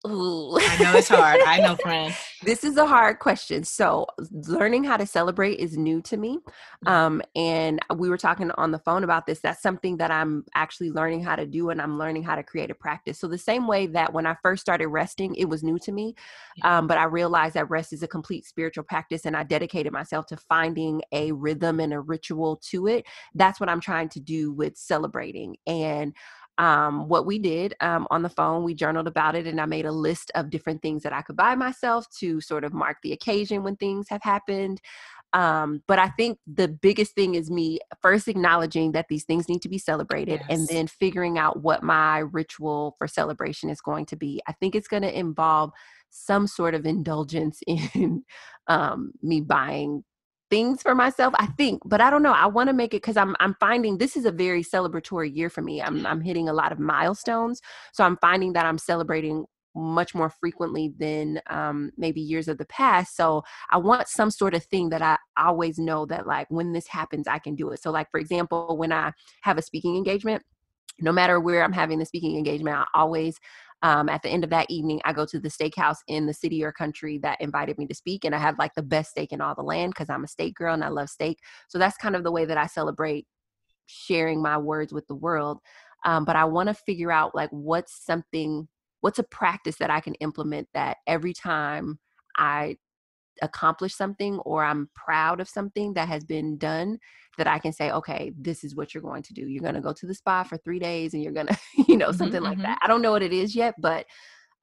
Ooh. I know it's hard. I know, friend. This is a hard question. So, learning how to celebrate is new to me. Mm-hmm. Um, and we were talking on the phone about this. That's something that I'm actually learning how to do, and I'm learning how to create a practice. So, the same way that when I first started resting, it was new to me. Um, but I realized that rest is a complete spiritual practice, and I dedicated myself to finding a rhythm and a ritual to it. That's what I'm trying to do with celebrating. And um, what we did um, on the phone. We journaled about it, and I made a list of different things that I could buy myself to sort of mark the occasion when things have happened. Um, but I think the biggest thing is me first acknowledging that these things need to be celebrated yes. and then figuring out what my ritual for celebration is going to be. I think it's going to involve some sort of indulgence in um, me buying things for myself i think but i don't know i want to make it because i'm i'm finding this is a very celebratory year for me i'm i'm hitting a lot of milestones so i'm finding that i'm celebrating much more frequently than um, maybe years of the past so i want some sort of thing that i always know that like when this happens i can do it so like for example when i have a speaking engagement no matter where i'm having the speaking engagement i always um, at the end of that evening, I go to the steakhouse in the city or country that invited me to speak, and I have like the best steak in all the land because I'm a steak girl and I love steak. So that's kind of the way that I celebrate sharing my words with the world. Um, but I want to figure out like what's something what's a practice that I can implement that every time I accomplish something or I'm proud of something that has been done that I can say, okay, this is what you're going to do. You're going to go to the spa for three days and you're going to, you know, mm-hmm, something mm-hmm. like that. I don't know what it is yet, but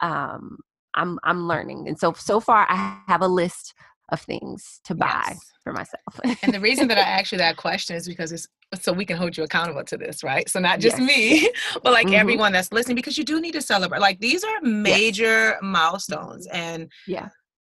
um, I'm, I'm learning. And so, so far I have a list of things to buy yes. for myself. and the reason that I ask you that question is because it's so we can hold you accountable to this, right? So not just yes. me, but like mm-hmm. everyone that's listening, because you do need to celebrate. Like these are major yes. milestones, and yeah,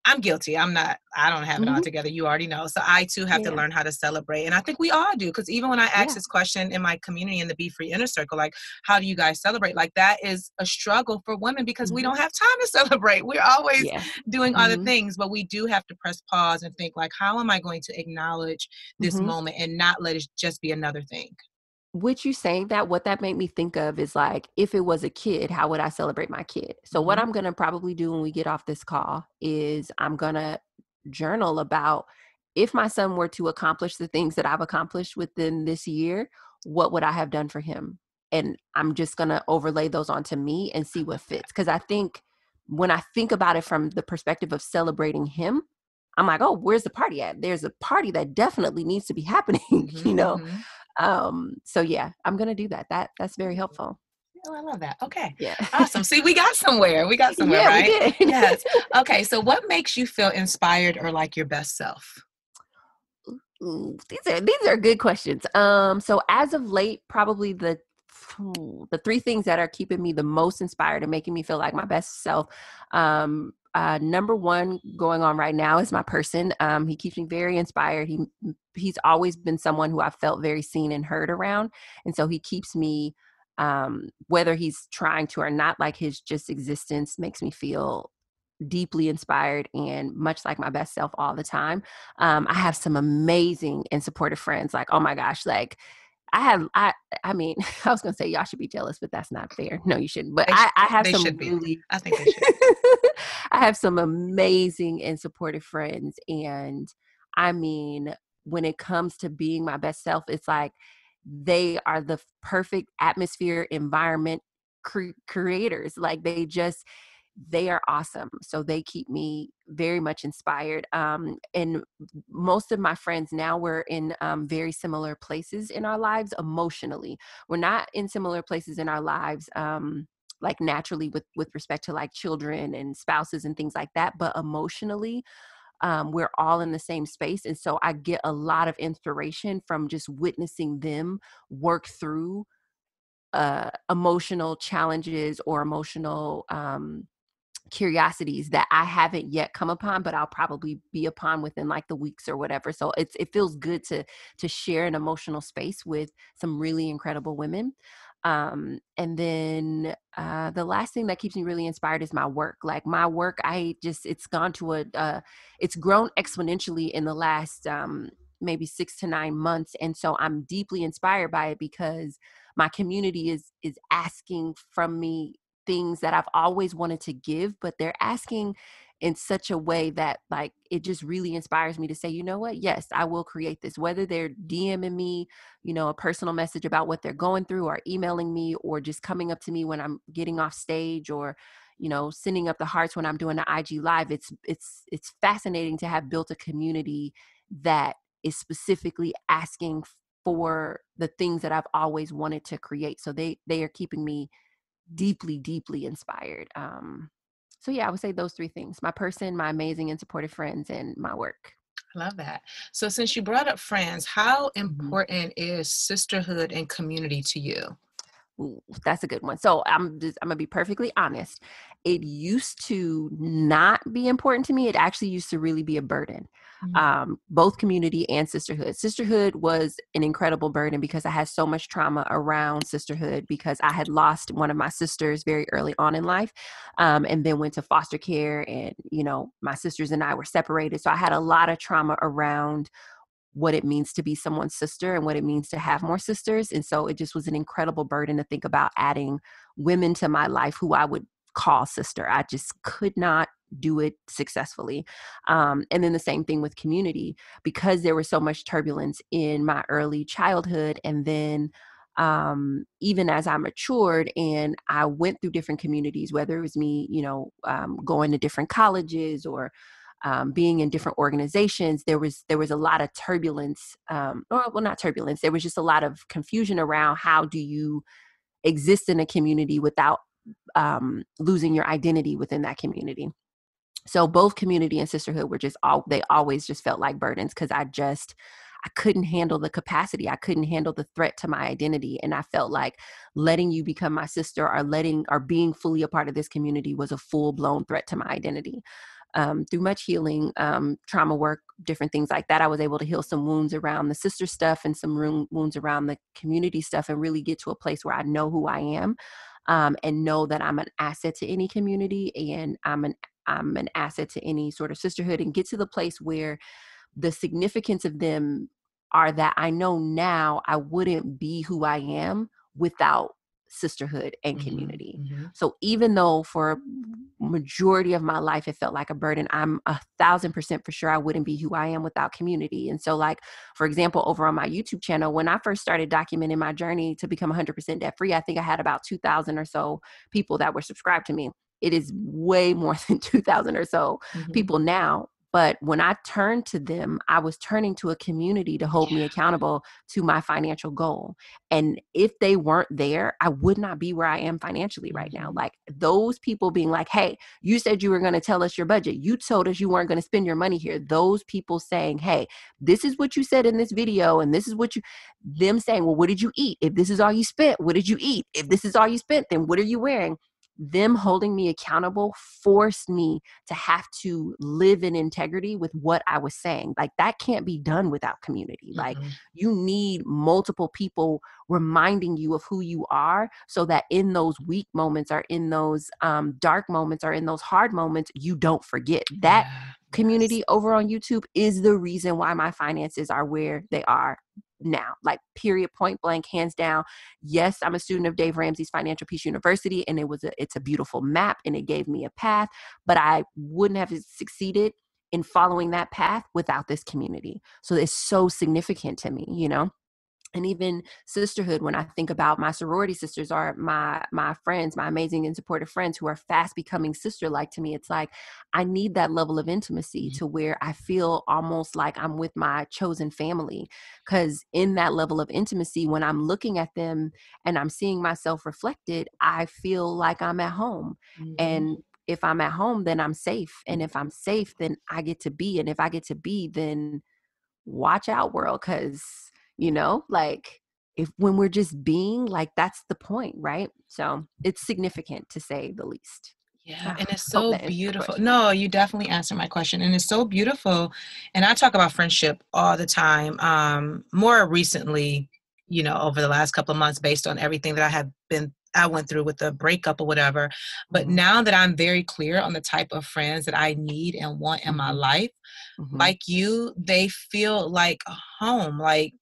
I'm guilty. I'm not, I don't have it mm-hmm. all together. You already know. So I too have yeah. to learn how to celebrate. And I think we all do. Because even when I ask yeah. this question in my community in the Be Free Inner Circle, like, how do you guys celebrate? Like, that is a struggle for women because mm-hmm. we don't have time to celebrate. We're always yeah. doing mm-hmm. other things, but we do have to press pause and think, like, how am I going to acknowledge this mm-hmm. moment and not let it just be another thing? With you saying that, what that made me think of is like, if it was a kid, how would I celebrate my kid? So, mm-hmm. what I'm going to probably do when we get off this call is I'm going to journal about if my son were to accomplish the things that I've accomplished within this year, what would I have done for him? And I'm just going to overlay those onto me and see what fits. Because I think when I think about it from the perspective of celebrating him, I'm like, oh, where's the party at? There's a party that definitely needs to be happening, mm-hmm, you know? Mm-hmm um so yeah i'm gonna do that that that's very helpful Oh, I love that. Okay. Yeah. awesome. See, we got somewhere. We got somewhere, yeah, right? yes. Okay. So what makes you feel inspired or like your best self? Ooh, these are these are good questions. Um, so as of late, probably the the three things that are keeping me the most inspired and making me feel like my best self um, uh, number one going on right now is my person. Um, he keeps me very inspired. He he's always been someone who I felt very seen and heard around, and so he keeps me, um, whether he's trying to or not, like his just existence makes me feel deeply inspired and much like my best self all the time. Um, I have some amazing and supportive friends. Like, oh my gosh, like I have I I mean I was gonna say y'all should be jealous, but that's not fair. No, you shouldn't. But I, I have some really I think they should. I have some amazing and supportive friends. And I mean, when it comes to being my best self, it's like they are the perfect atmosphere, environment cre- creators. Like they just they are awesome. So they keep me very much inspired. Um, and most of my friends now we're in um, very similar places in our lives emotionally. We're not in similar places in our lives. Um, like naturally with with respect to like children and spouses and things like that but emotionally um, we're all in the same space and so i get a lot of inspiration from just witnessing them work through uh, emotional challenges or emotional um, curiosities that I haven't yet come upon, but I'll probably be upon within like the weeks or whatever. So it's it feels good to to share an emotional space with some really incredible women. Um, and then uh, the last thing that keeps me really inspired is my work. Like my work, I just it's gone to a uh, it's grown exponentially in the last um, maybe six to nine months, and so I'm deeply inspired by it because my community is is asking from me things that I've always wanted to give, but they're asking in such a way that like it just really inspires me to say, you know what? Yes, I will create this. Whether they're DMing me, you know, a personal message about what they're going through or emailing me or just coming up to me when I'm getting off stage or you know sending up the hearts when i'm doing the ig live it's it's it's fascinating to have built a community that is specifically asking for the things that i've always wanted to create so they they are keeping me deeply, deeply inspired. Um, so yeah, I would say those three things: my person, my amazing and supportive friends, and my work. I love that. So since you brought up friends, how mm-hmm. important mm-hmm. is sisterhood and community to you? Ooh, that's a good one. So I'm just I'm gonna be perfectly honest. It used to not be important to me. It actually used to really be a burden. Mm-hmm. Um, both community and sisterhood. Sisterhood was an incredible burden because I had so much trauma around sisterhood because I had lost one of my sisters very early on in life, um, and then went to foster care, and you know my sisters and I were separated. So I had a lot of trauma around what it means to be someone's sister and what it means to have more sisters. And so it just was an incredible burden to think about adding women to my life who I would call sister. I just could not do it successfully. Um, and then the same thing with community because there was so much turbulence in my early childhood and then um, even as I matured and I went through different communities, whether it was me, you know, um, going to different colleges or um, being in different organizations, there was there was a lot of turbulence. Um, or, well, not turbulence. There was just a lot of confusion around how do you exist in a community without um, losing your identity within that community. So both community and sisterhood were just all they always just felt like burdens because I just I couldn't handle the capacity. I couldn't handle the threat to my identity. And I felt like letting you become my sister or letting or being fully a part of this community was a full blown threat to my identity. Um, through much healing, um, trauma work, different things like that, I was able to heal some wounds around the sister stuff and some room, wounds around the community stuff and really get to a place where I know who I am um, and know that I'm an asset to any community and I'm an I'm an asset to any sort of sisterhood and get to the place where the significance of them are that I know now I wouldn't be who I am without sisterhood and mm-hmm, community. Mm-hmm. So even though for majority of my life it felt like a burden, I'm a thousand percent for sure I wouldn't be who I am without community. And so like for example, over on my YouTube channel, when I first started documenting my journey to become 100% debt free, I think I had about 2,000 or so people that were subscribed to me. It is way more than 2,000 or so mm-hmm. people now but when I turned to them, I was turning to a community to hold yeah. me accountable to my financial goal. And if they weren't there, I would not be where I am financially right now. Mm-hmm. Like those people being like, hey, you said you were going to tell us your budget. You told us you weren't going to spend your money here. Those people saying, hey, this is what you said in this video, and this is what you, them saying, well, what did you eat? If this is all you spent, what did you eat? If this is all you spent, then what are you wearing? Them holding me accountable forced me to have to live in integrity with what I was saying. Like that can't be done without community. Mm-hmm. Like you need multiple people reminding you of who you are so that in those weak moments or in those um, dark moments or in those hard moments, you don't forget. That yeah. community over on YouTube is the reason why my finances are where they are now, like period, point blank, hands down. Yes, I'm a student of Dave Ramsey's Financial Peace University, and it was a it's a beautiful map and it gave me a path, but I wouldn't have succeeded in following that path without this community. So it's so significant to me, you know and even sisterhood when i think about my sorority sisters are my my friends my amazing and supportive friends who are fast becoming sister like to me it's like i need that level of intimacy mm-hmm. to where i feel almost like i'm with my chosen family because in that level of intimacy when i'm looking at them and i'm seeing myself reflected i feel like i'm at home mm-hmm. and if i'm at home then i'm safe and if i'm safe then i get to be and if i get to be then watch out world because you know like if when we're just being like that's the point right so it's significant to say the least yeah, and it's so beautiful. No, you definitely answered my question, and it's so beautiful. And I talk about friendship all the time. Um, more recently, you know, over the last couple of months, based on everything that I have been, I went through with the breakup or whatever. But mm-hmm. now that I'm very clear on the type of friends that I need and want in my mm-hmm. life, mm-hmm. like you, they feel like home. Like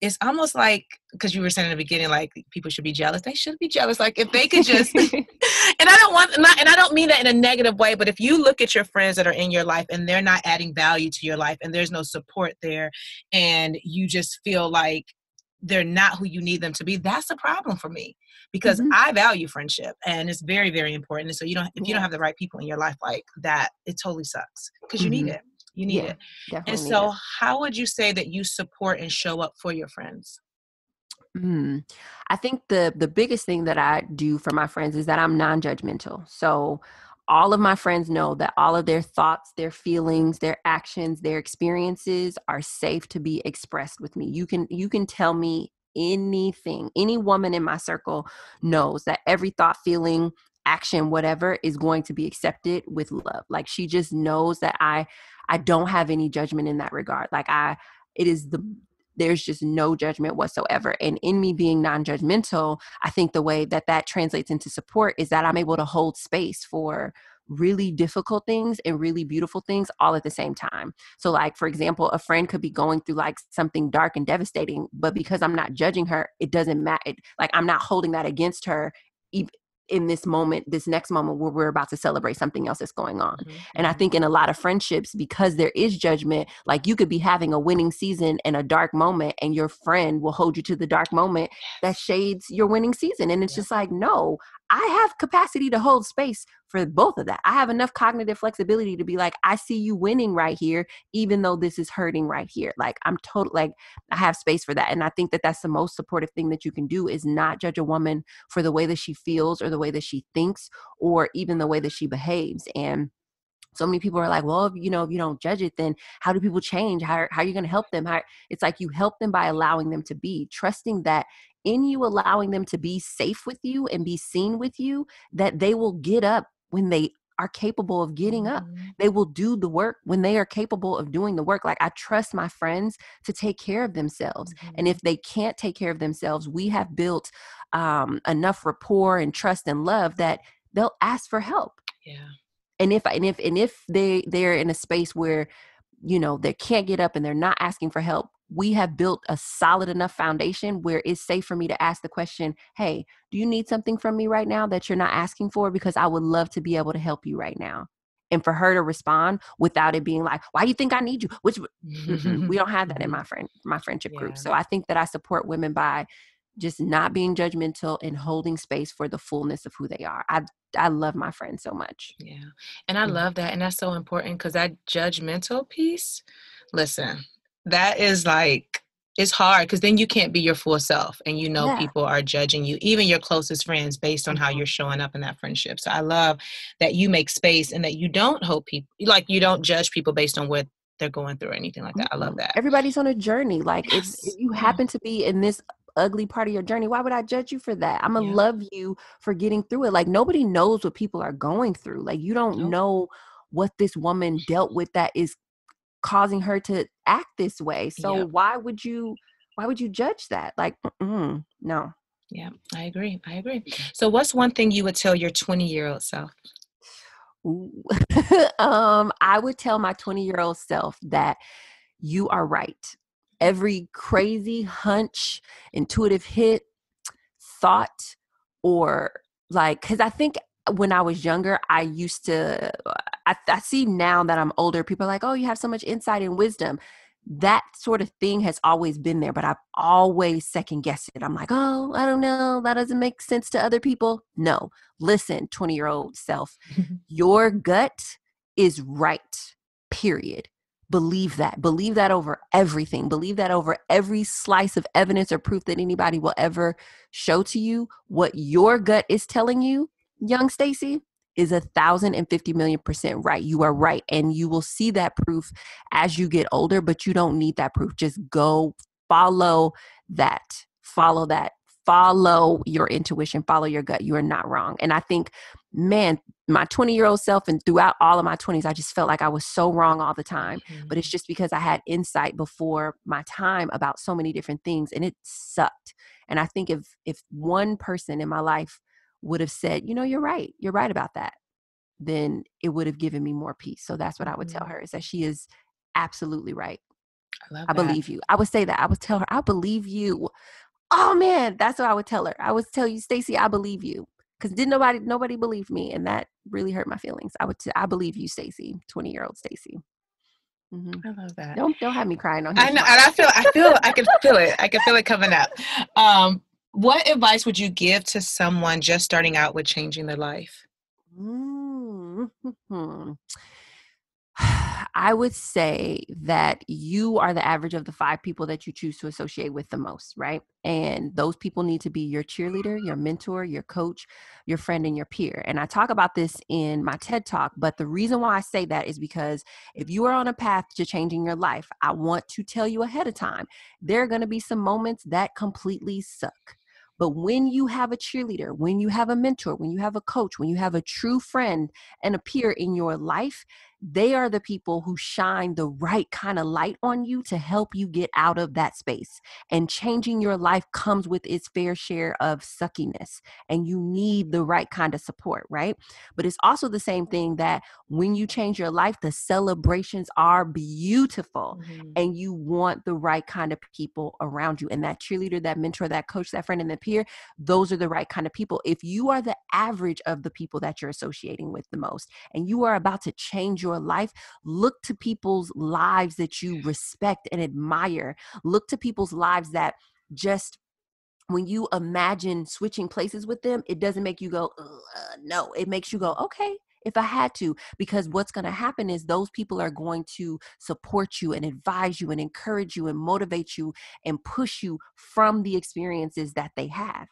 it's almost like because you were saying in the beginning like people should be jealous. They should be jealous. Like if they could just and i don't want and I, and I don't mean that in a negative way but if you look at your friends that are in your life and they're not adding value to your life and there's no support there and you just feel like they're not who you need them to be that's a problem for me because mm-hmm. i value friendship and it's very very important. And so you don't if you don't have the right people in your life like that it totally sucks because you mm-hmm. need it you need yeah, it. And so, it. how would you say that you support and show up for your friends? Mm. I think the the biggest thing that I do for my friends is that I'm non-judgmental. So all of my friends know that all of their thoughts, their feelings, their actions, their experiences are safe to be expressed with me. You can you can tell me anything. Any woman in my circle knows that every thought, feeling, action whatever is going to be accepted with love like she just knows that i i don't have any judgment in that regard like i it is the there's just no judgment whatsoever and in me being non-judgmental i think the way that that translates into support is that i'm able to hold space for really difficult things and really beautiful things all at the same time. So, like, for example, a friend could be going through like something dark and devastating, but because I'm not judging her, it doesn't matter. Like, I'm not holding that against her in this moment, this next moment where we're about to celebrate something else that's going on. Mhm, And I mhm. think in a lot of friendships, because there is judgment, like you could be having a winning season and a dark moment, and your friend will hold you to the dark moment that shades your winning season. And it's Yep. just like, no, I have capacity to hold space for both of that. I have enough cognitive flexibility to be like, I see you winning right here, even though this is hurting right here. Like, I'm total, like, I have space for that. And I think that that's the most supportive thing that you can do is not judge a woman for the way that she feels or the way that she thinks or even the way that she behaves. And so many people are like, well, if, you know, if you don't judge it, then how do people change? How, how are you going to help them? How, it's like you help them by allowing them to be, trusting that in you allowing them to be safe with you and be seen with you, that they will get up when they are capable of getting up. Mhm. They will do the work when they are capable of doing the work. Like I trust my friends to take care of themselves. And Mhm. if they can't take care of themselves, we have built um, enough rapport and trust and love that they'll ask for help yeah. and if and if and if they they're in a space where you know they can't get up and they're not asking for help we have built a solid enough foundation where it's safe for me to ask the question hey do you need something from me right now that you're not asking for because i would love to be able to help you right now and for her to respond without it being like why do you think i need you which we don't have that in Mhm. my friend my friendship Yeah. group so i think that i support women by just not being judgmental and holding space for the fullness of who they are i i love my friends so much Yeah. And I Mhm. love that. And that's so important because that judgmental piece, listen, that is like, it's hard because then you can't be your full self and you know Yeah. people are judging you, even your closest friends, based on how Mhm. you're showing up in that friendship. So I love that you make space and that you don't hope people, like you don't judge people based on what they're going through or anything like that. I love that. Everybody's on a journey. Like if, Yes. if you happen to be in this ugly part of your journey, why would I judge you for that? I'm gonna Yeah. love you for getting through it. Like nobody knows what people are going through. Like you don't Nope. know what this woman dealt with that is causing her to act this way. So Yep. why would you why would you judge that? Like no. Yeah, I agree. I agree. So, what's one thing you would tell your 20 year old self? Um, I would tell my 20 year old self that you are right. Every crazy hunch, intuitive hit, thought, or like, because I think when I was younger, I used to, uh, I, I see now that I'm older, people are like, oh, you have so much insight and wisdom. That sort of thing has always been there, but I've always second guessed it. I'm like, oh, I don't know. That doesn't make sense to other people. No, listen, 20 year old self, your gut is right, period. Believe that. Believe that over everything. Believe that over every slice of evidence or proof that anybody will ever show to you. What your gut is telling you, young Stacey, is a thousand and fifty million percent right. You are right. And you will see that proof as you get older, but you don't need that proof. Just go follow that. Follow that. Follow your intuition. Follow your gut. You are not wrong. And I think, man, my 20 year old self and throughout all of my 20s, I just felt like I was so wrong all the time. But it's mm-hmm. just because I had insight before my time about so many different things and it sucked. And I think if if one person in my life would have said, you know, you're right, you're right about that, then it would have given me more peace. So that's what I would tell her is that she is absolutely right. I love I believe you. I would say that. I would tell her, I believe you. Oh man, that's what I would tell her. I would tell you, Stacey, I believe you. Because didn't nobody nobody believe me, and that really hurt my feelings. I would t- I believe you, Stacey, twenty year old Stacey. hmm I love that. Don't don't have me crying on. I know, and I feel, I feel, I can feel it. I can feel it coming up. Um, what advice would you give to someone just starting out with changing their life? Mm-hmm. I would say that you are the average of the five people that you choose to associate with the most, right? And those people need to be your cheerleader, your mentor, your coach, your friend, and your peer. And I talk about this in my TED talk, but the reason why I say that is because if you are on a path to changing your life, I want to tell you ahead of time there are going to be some moments that completely suck. But when you have a cheerleader, when you have a mentor, when you have a coach, when you have a true friend and a peer in your life, they are the people who shine the right kind of light on you to help you get out of that space. And changing your life comes with its fair share of suckiness, and you need the right kind of support, right? But it's also the same thing that when you change your life, the celebrations are beautiful, mm-hmm. and you want the right kind of people around you. And that cheerleader, that mentor, that coach, that friend, and the peer, those are the right kind of people. If you are the average of the people that you're associating with the most, and you are about to change your life, look to people's lives that you respect and admire. Look to people's lives that just when you imagine switching places with them, it doesn't make you go, no. It makes you go, okay, if I had to, because what's going to happen is those people are going to support you and advise you and encourage you and motivate you and push you from the experiences that they have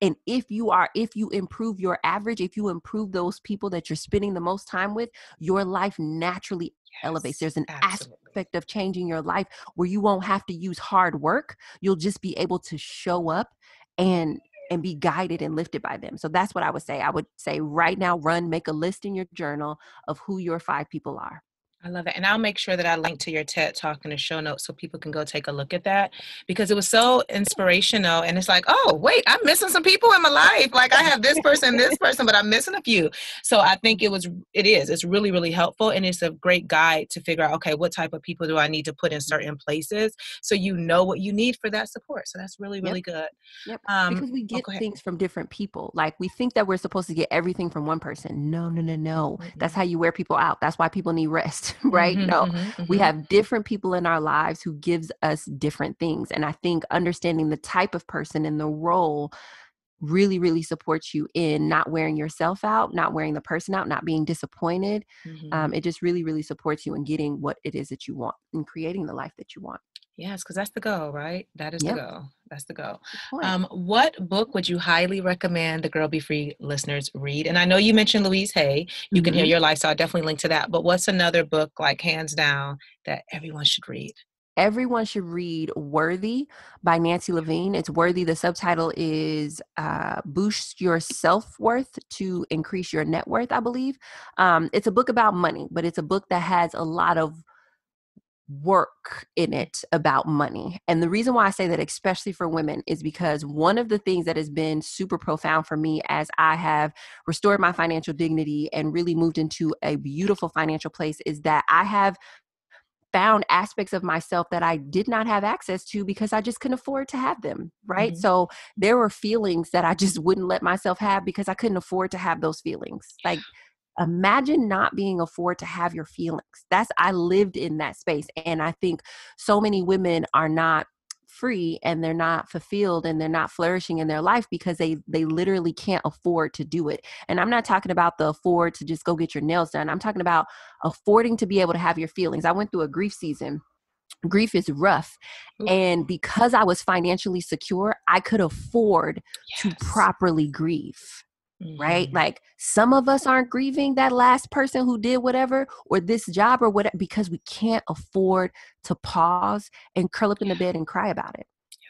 and if you are if you improve your average if you improve those people that you're spending the most time with your life naturally yes, elevates there's an absolutely. aspect of changing your life where you won't have to use hard work. You'll just be able to show up and and be guided and lifted by them. So that's what i would say. I would say right now run make a list in your journal of who your five people are I love it. And I'll make sure that I link to your TED talk in the show notes so people can go take a look at that because it was so inspirational. And it's like, oh, wait, I'm missing some people in my life. Like I have this person, this person, but I'm missing a few. So I think it was, it is, it's really, really helpful. And it's a great guide to figure out, okay, what type of people do I need to put in certain places so you know what you need for that support. So that's really, really yep. good. Yep. Um, because we oh, get oh, things from different people. Like we think that we're supposed to get everything from one person. No, no, no, no. Mm-hmm. That's how you wear people out. That's why people need rest. right? Mm-hmm, no, mm-hmm, we mm-hmm. have different people in our lives who gives us different things. And I think understanding the type of person and the role really, really supports you in not wearing yourself out, not wearing the person out, not being disappointed. Mm-hmm. Um, it just really, really supports you in getting what it is that you want and creating the life that you want. Yes, because that's the goal, right? That is yep. the goal. That's the goal. Um, what book would you highly recommend the Girl Be Free listeners read? And I know you mentioned Louise Hay. You mm-hmm. can heal your life, so I'll definitely link to that. But what's another book, like hands down, that everyone should read? Everyone should read Worthy by Nancy Levine. It's Worthy. The subtitle is uh, Boost Your Self Worth to Increase Your Net Worth, I believe. Um, it's a book about money, but it's a book that has a lot of work in it about money. And the reason why I say that, especially for women, is because one of the things that has been super profound for me as I have restored my financial dignity and really moved into a beautiful financial place is that I have found aspects of myself that I did not have access to because I just couldn't afford to have them, right? Mm-hmm. So there were feelings that I just wouldn't let myself have because I couldn't afford to have those feelings. Like imagine not being afford to have your feelings. That's i lived in that space and i think so many women are not free and they're not fulfilled and they're not flourishing in their life because they they literally can't afford to do it. And i'm not talking about the afford to just go get your nails done. I'm talking about affording to be able to have your feelings. I went through a grief season. Grief is rough and because i was financially secure i could afford yes. to properly grieve mm-hmm. right? Like some of us aren't grieving that last person who did whatever or this job or whatever because we can't afford to pause and curl up in the bed and cry about it.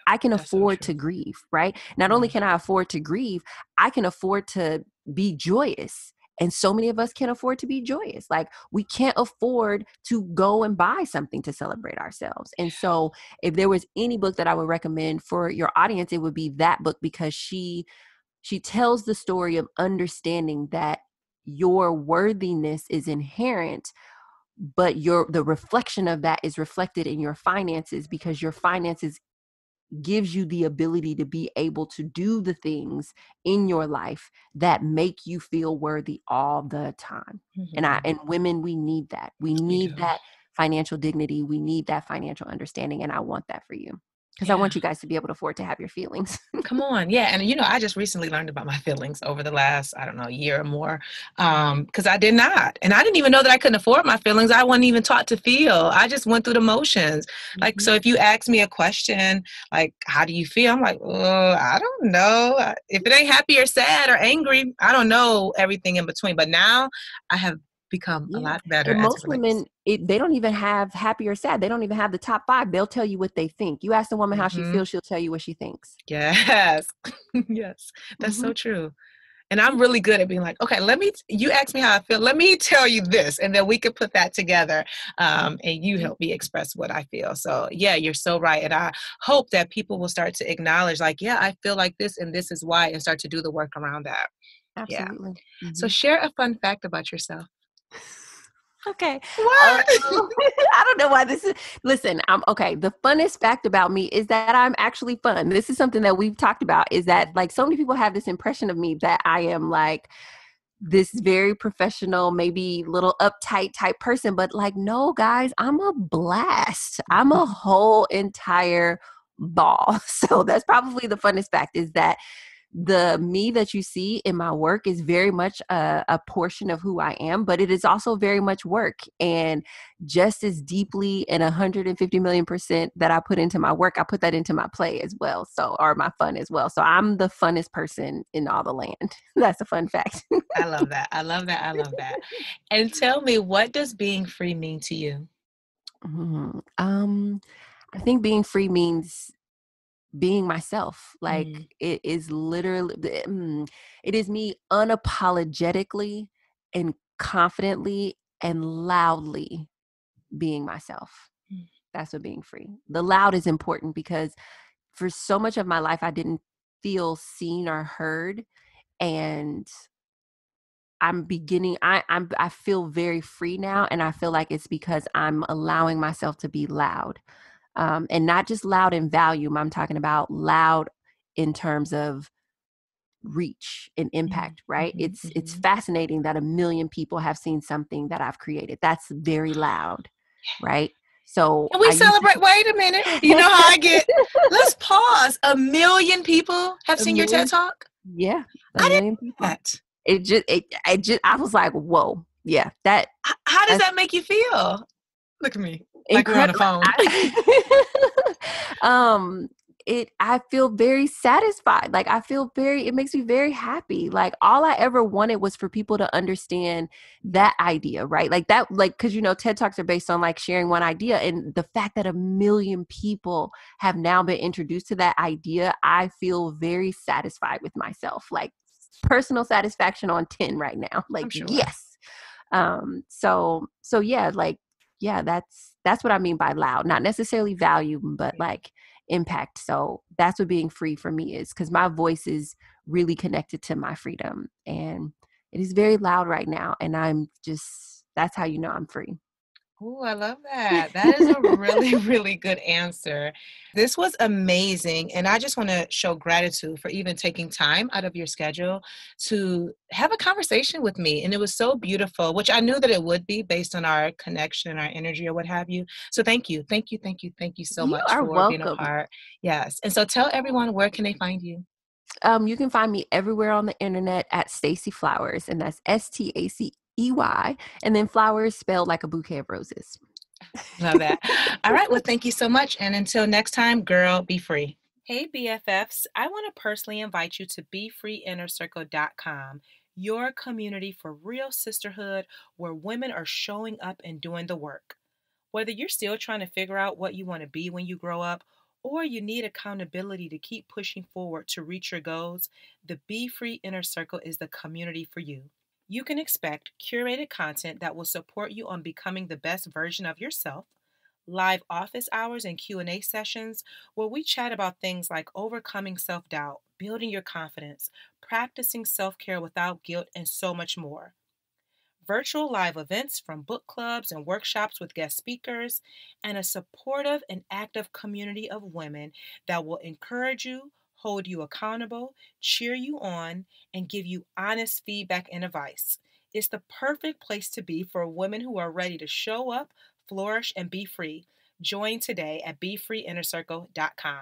I can afford so to grieve, right? Not mm-hmm. only can I afford to grieve, I can afford to be joyous. And so many of us can't afford to be joyous. Like we can't afford to go and buy something to celebrate ourselves. And so if there was any book that I would recommend for your audience, it would be that book because she she tells the story of understanding that your worthiness is inherent but your the reflection of that is reflected in your finances because your finances gives you the ability to be able to do the things in your life that make you feel worthy all the time mm-hmm. and i mm-hmm. and women we need that we need that financial dignity we need that financial understanding and i want that for you because yeah. I want you guys to be able to afford to have your feelings. Come on, yeah, and you know, I just recently learned about my feelings over the last I don't know year or more, because um, I did not, and I didn't even know that I couldn't afford my feelings. I wasn't even taught to feel. I just went through the motions. Mm-hmm. Like, so if you ask me a question like, "How do you feel?" I'm like, "Oh, I don't know. If it ain't happy or sad or angry, I don't know everything in between." But now I have become yeah. a lot better. And most women, it, they don't even have happy or sad. They don't even have the top five. They'll tell you what they think. You ask the woman how mm-hmm. she feels, she'll tell you what she thinks. Yes, yes, that's mm-hmm. so true. And I'm really good at being like, okay, let me, you ask me how I feel. Let me tell you this. And then we could put that together um, and you help me express what I feel. So, yeah, you're so right. And I hope that people will start to acknowledge, like, yeah, I feel like this and this is why, and start to do the work around that. Absolutely. Yeah. Mm-hmm. So, share a fun fact about yourself. Okay. What? Um, I don't know why this is. Listen, I'm okay. The funnest fact about me is that I'm actually fun. This is something that we've talked about. Is that like so many people have this impression of me that I am like this very professional, maybe little uptight type person, but like, no, guys, I'm a blast. I'm a whole entire ball. So that's probably the funnest fact is that the me that you see in my work is very much a, a, portion of who I am, but it is also very much work. And just as deeply and 150 million percent that I put into my work, I put that into my play as well. So, or my fun as well. So, I'm the funnest person in all the land. That's a fun fact. I love that. I love that. I love that. And tell me, what does being free mean to you? Mm-hmm. Um, I think being free means being myself like mm. it is literally mm, it is me unapologetically and confidently and loudly being myself mm. that's what being free the loud is important because for so much of my life i didn't feel seen or heard and i'm beginning i i'm i feel very free now and i feel like it's because i'm allowing myself to be loud um, and not just loud in volume. I'm talking about loud in terms of reach and impact right? mm-hmm, it's mm-hmm. it's fascinating that a million people have seen something that i've created. That's very loud right? So Can we I celebrate to- wait a minute you know how i get let's pause. A million people have a seen million, your ted talk? Yeah a I million people. that. it just it, it just i was like whoa. Yeah that how does that make you feel? Look at me like we're on the phone. um, it I feel very satisfied. Like I feel very it makes me very happy. Like all I ever wanted was for people to understand that idea, right? Like that like cuz you know TED Talks are based on like sharing one idea and the fact that a million people have now been introduced to that idea, I feel very satisfied with myself. Like personal satisfaction on 10 right now. Like sure. yes. Um so so yeah, like yeah, that's that's what I mean by loud. Not necessarily value, but like impact. So that's what being free for me is because my voice is really connected to my freedom. And it is very loud right now. And I'm just that's how you know I'm free. Oh, I love that. That is a really, really good answer. This was amazing. And I just want to show gratitude for even taking time out of your schedule to have a conversation with me. And it was so beautiful, which I knew that it would be based on our connection, our energy, or what have you. So thank you. Thank you. Thank you. Thank you so you much for welcome. being a part. Yes. And so tell everyone where can they find you? Um, you can find me everywhere on the internet at Stacey Flowers, and that's S T A C E Y, and then flowers spelled like a bouquet of roses. Love that. All right. Well, thank you so much. And until next time, girl, be free. Hey, BFFs. I want to personally invite you to BeFreeInnerCircle.com, your community for real sisterhood where women are showing up and doing the work. Whether you're still trying to figure out what you want to be when you grow up, or you need accountability to keep pushing forward to reach your goals, the Be Free Inner Circle is the community for you you can expect curated content that will support you on becoming the best version of yourself. Live office hours and q&a sessions where we chat about things like overcoming self-doubt building your confidence practicing self-care without guilt and so much more. Virtual live events from book clubs and workshops with guest speakers and a supportive and active community of women that will encourage you hold you accountable, cheer you on, and give you honest feedback and advice. It's the perfect place to be for women who are ready to show up, flourish, and be free. Join today at BeFreeInnerCircle.com.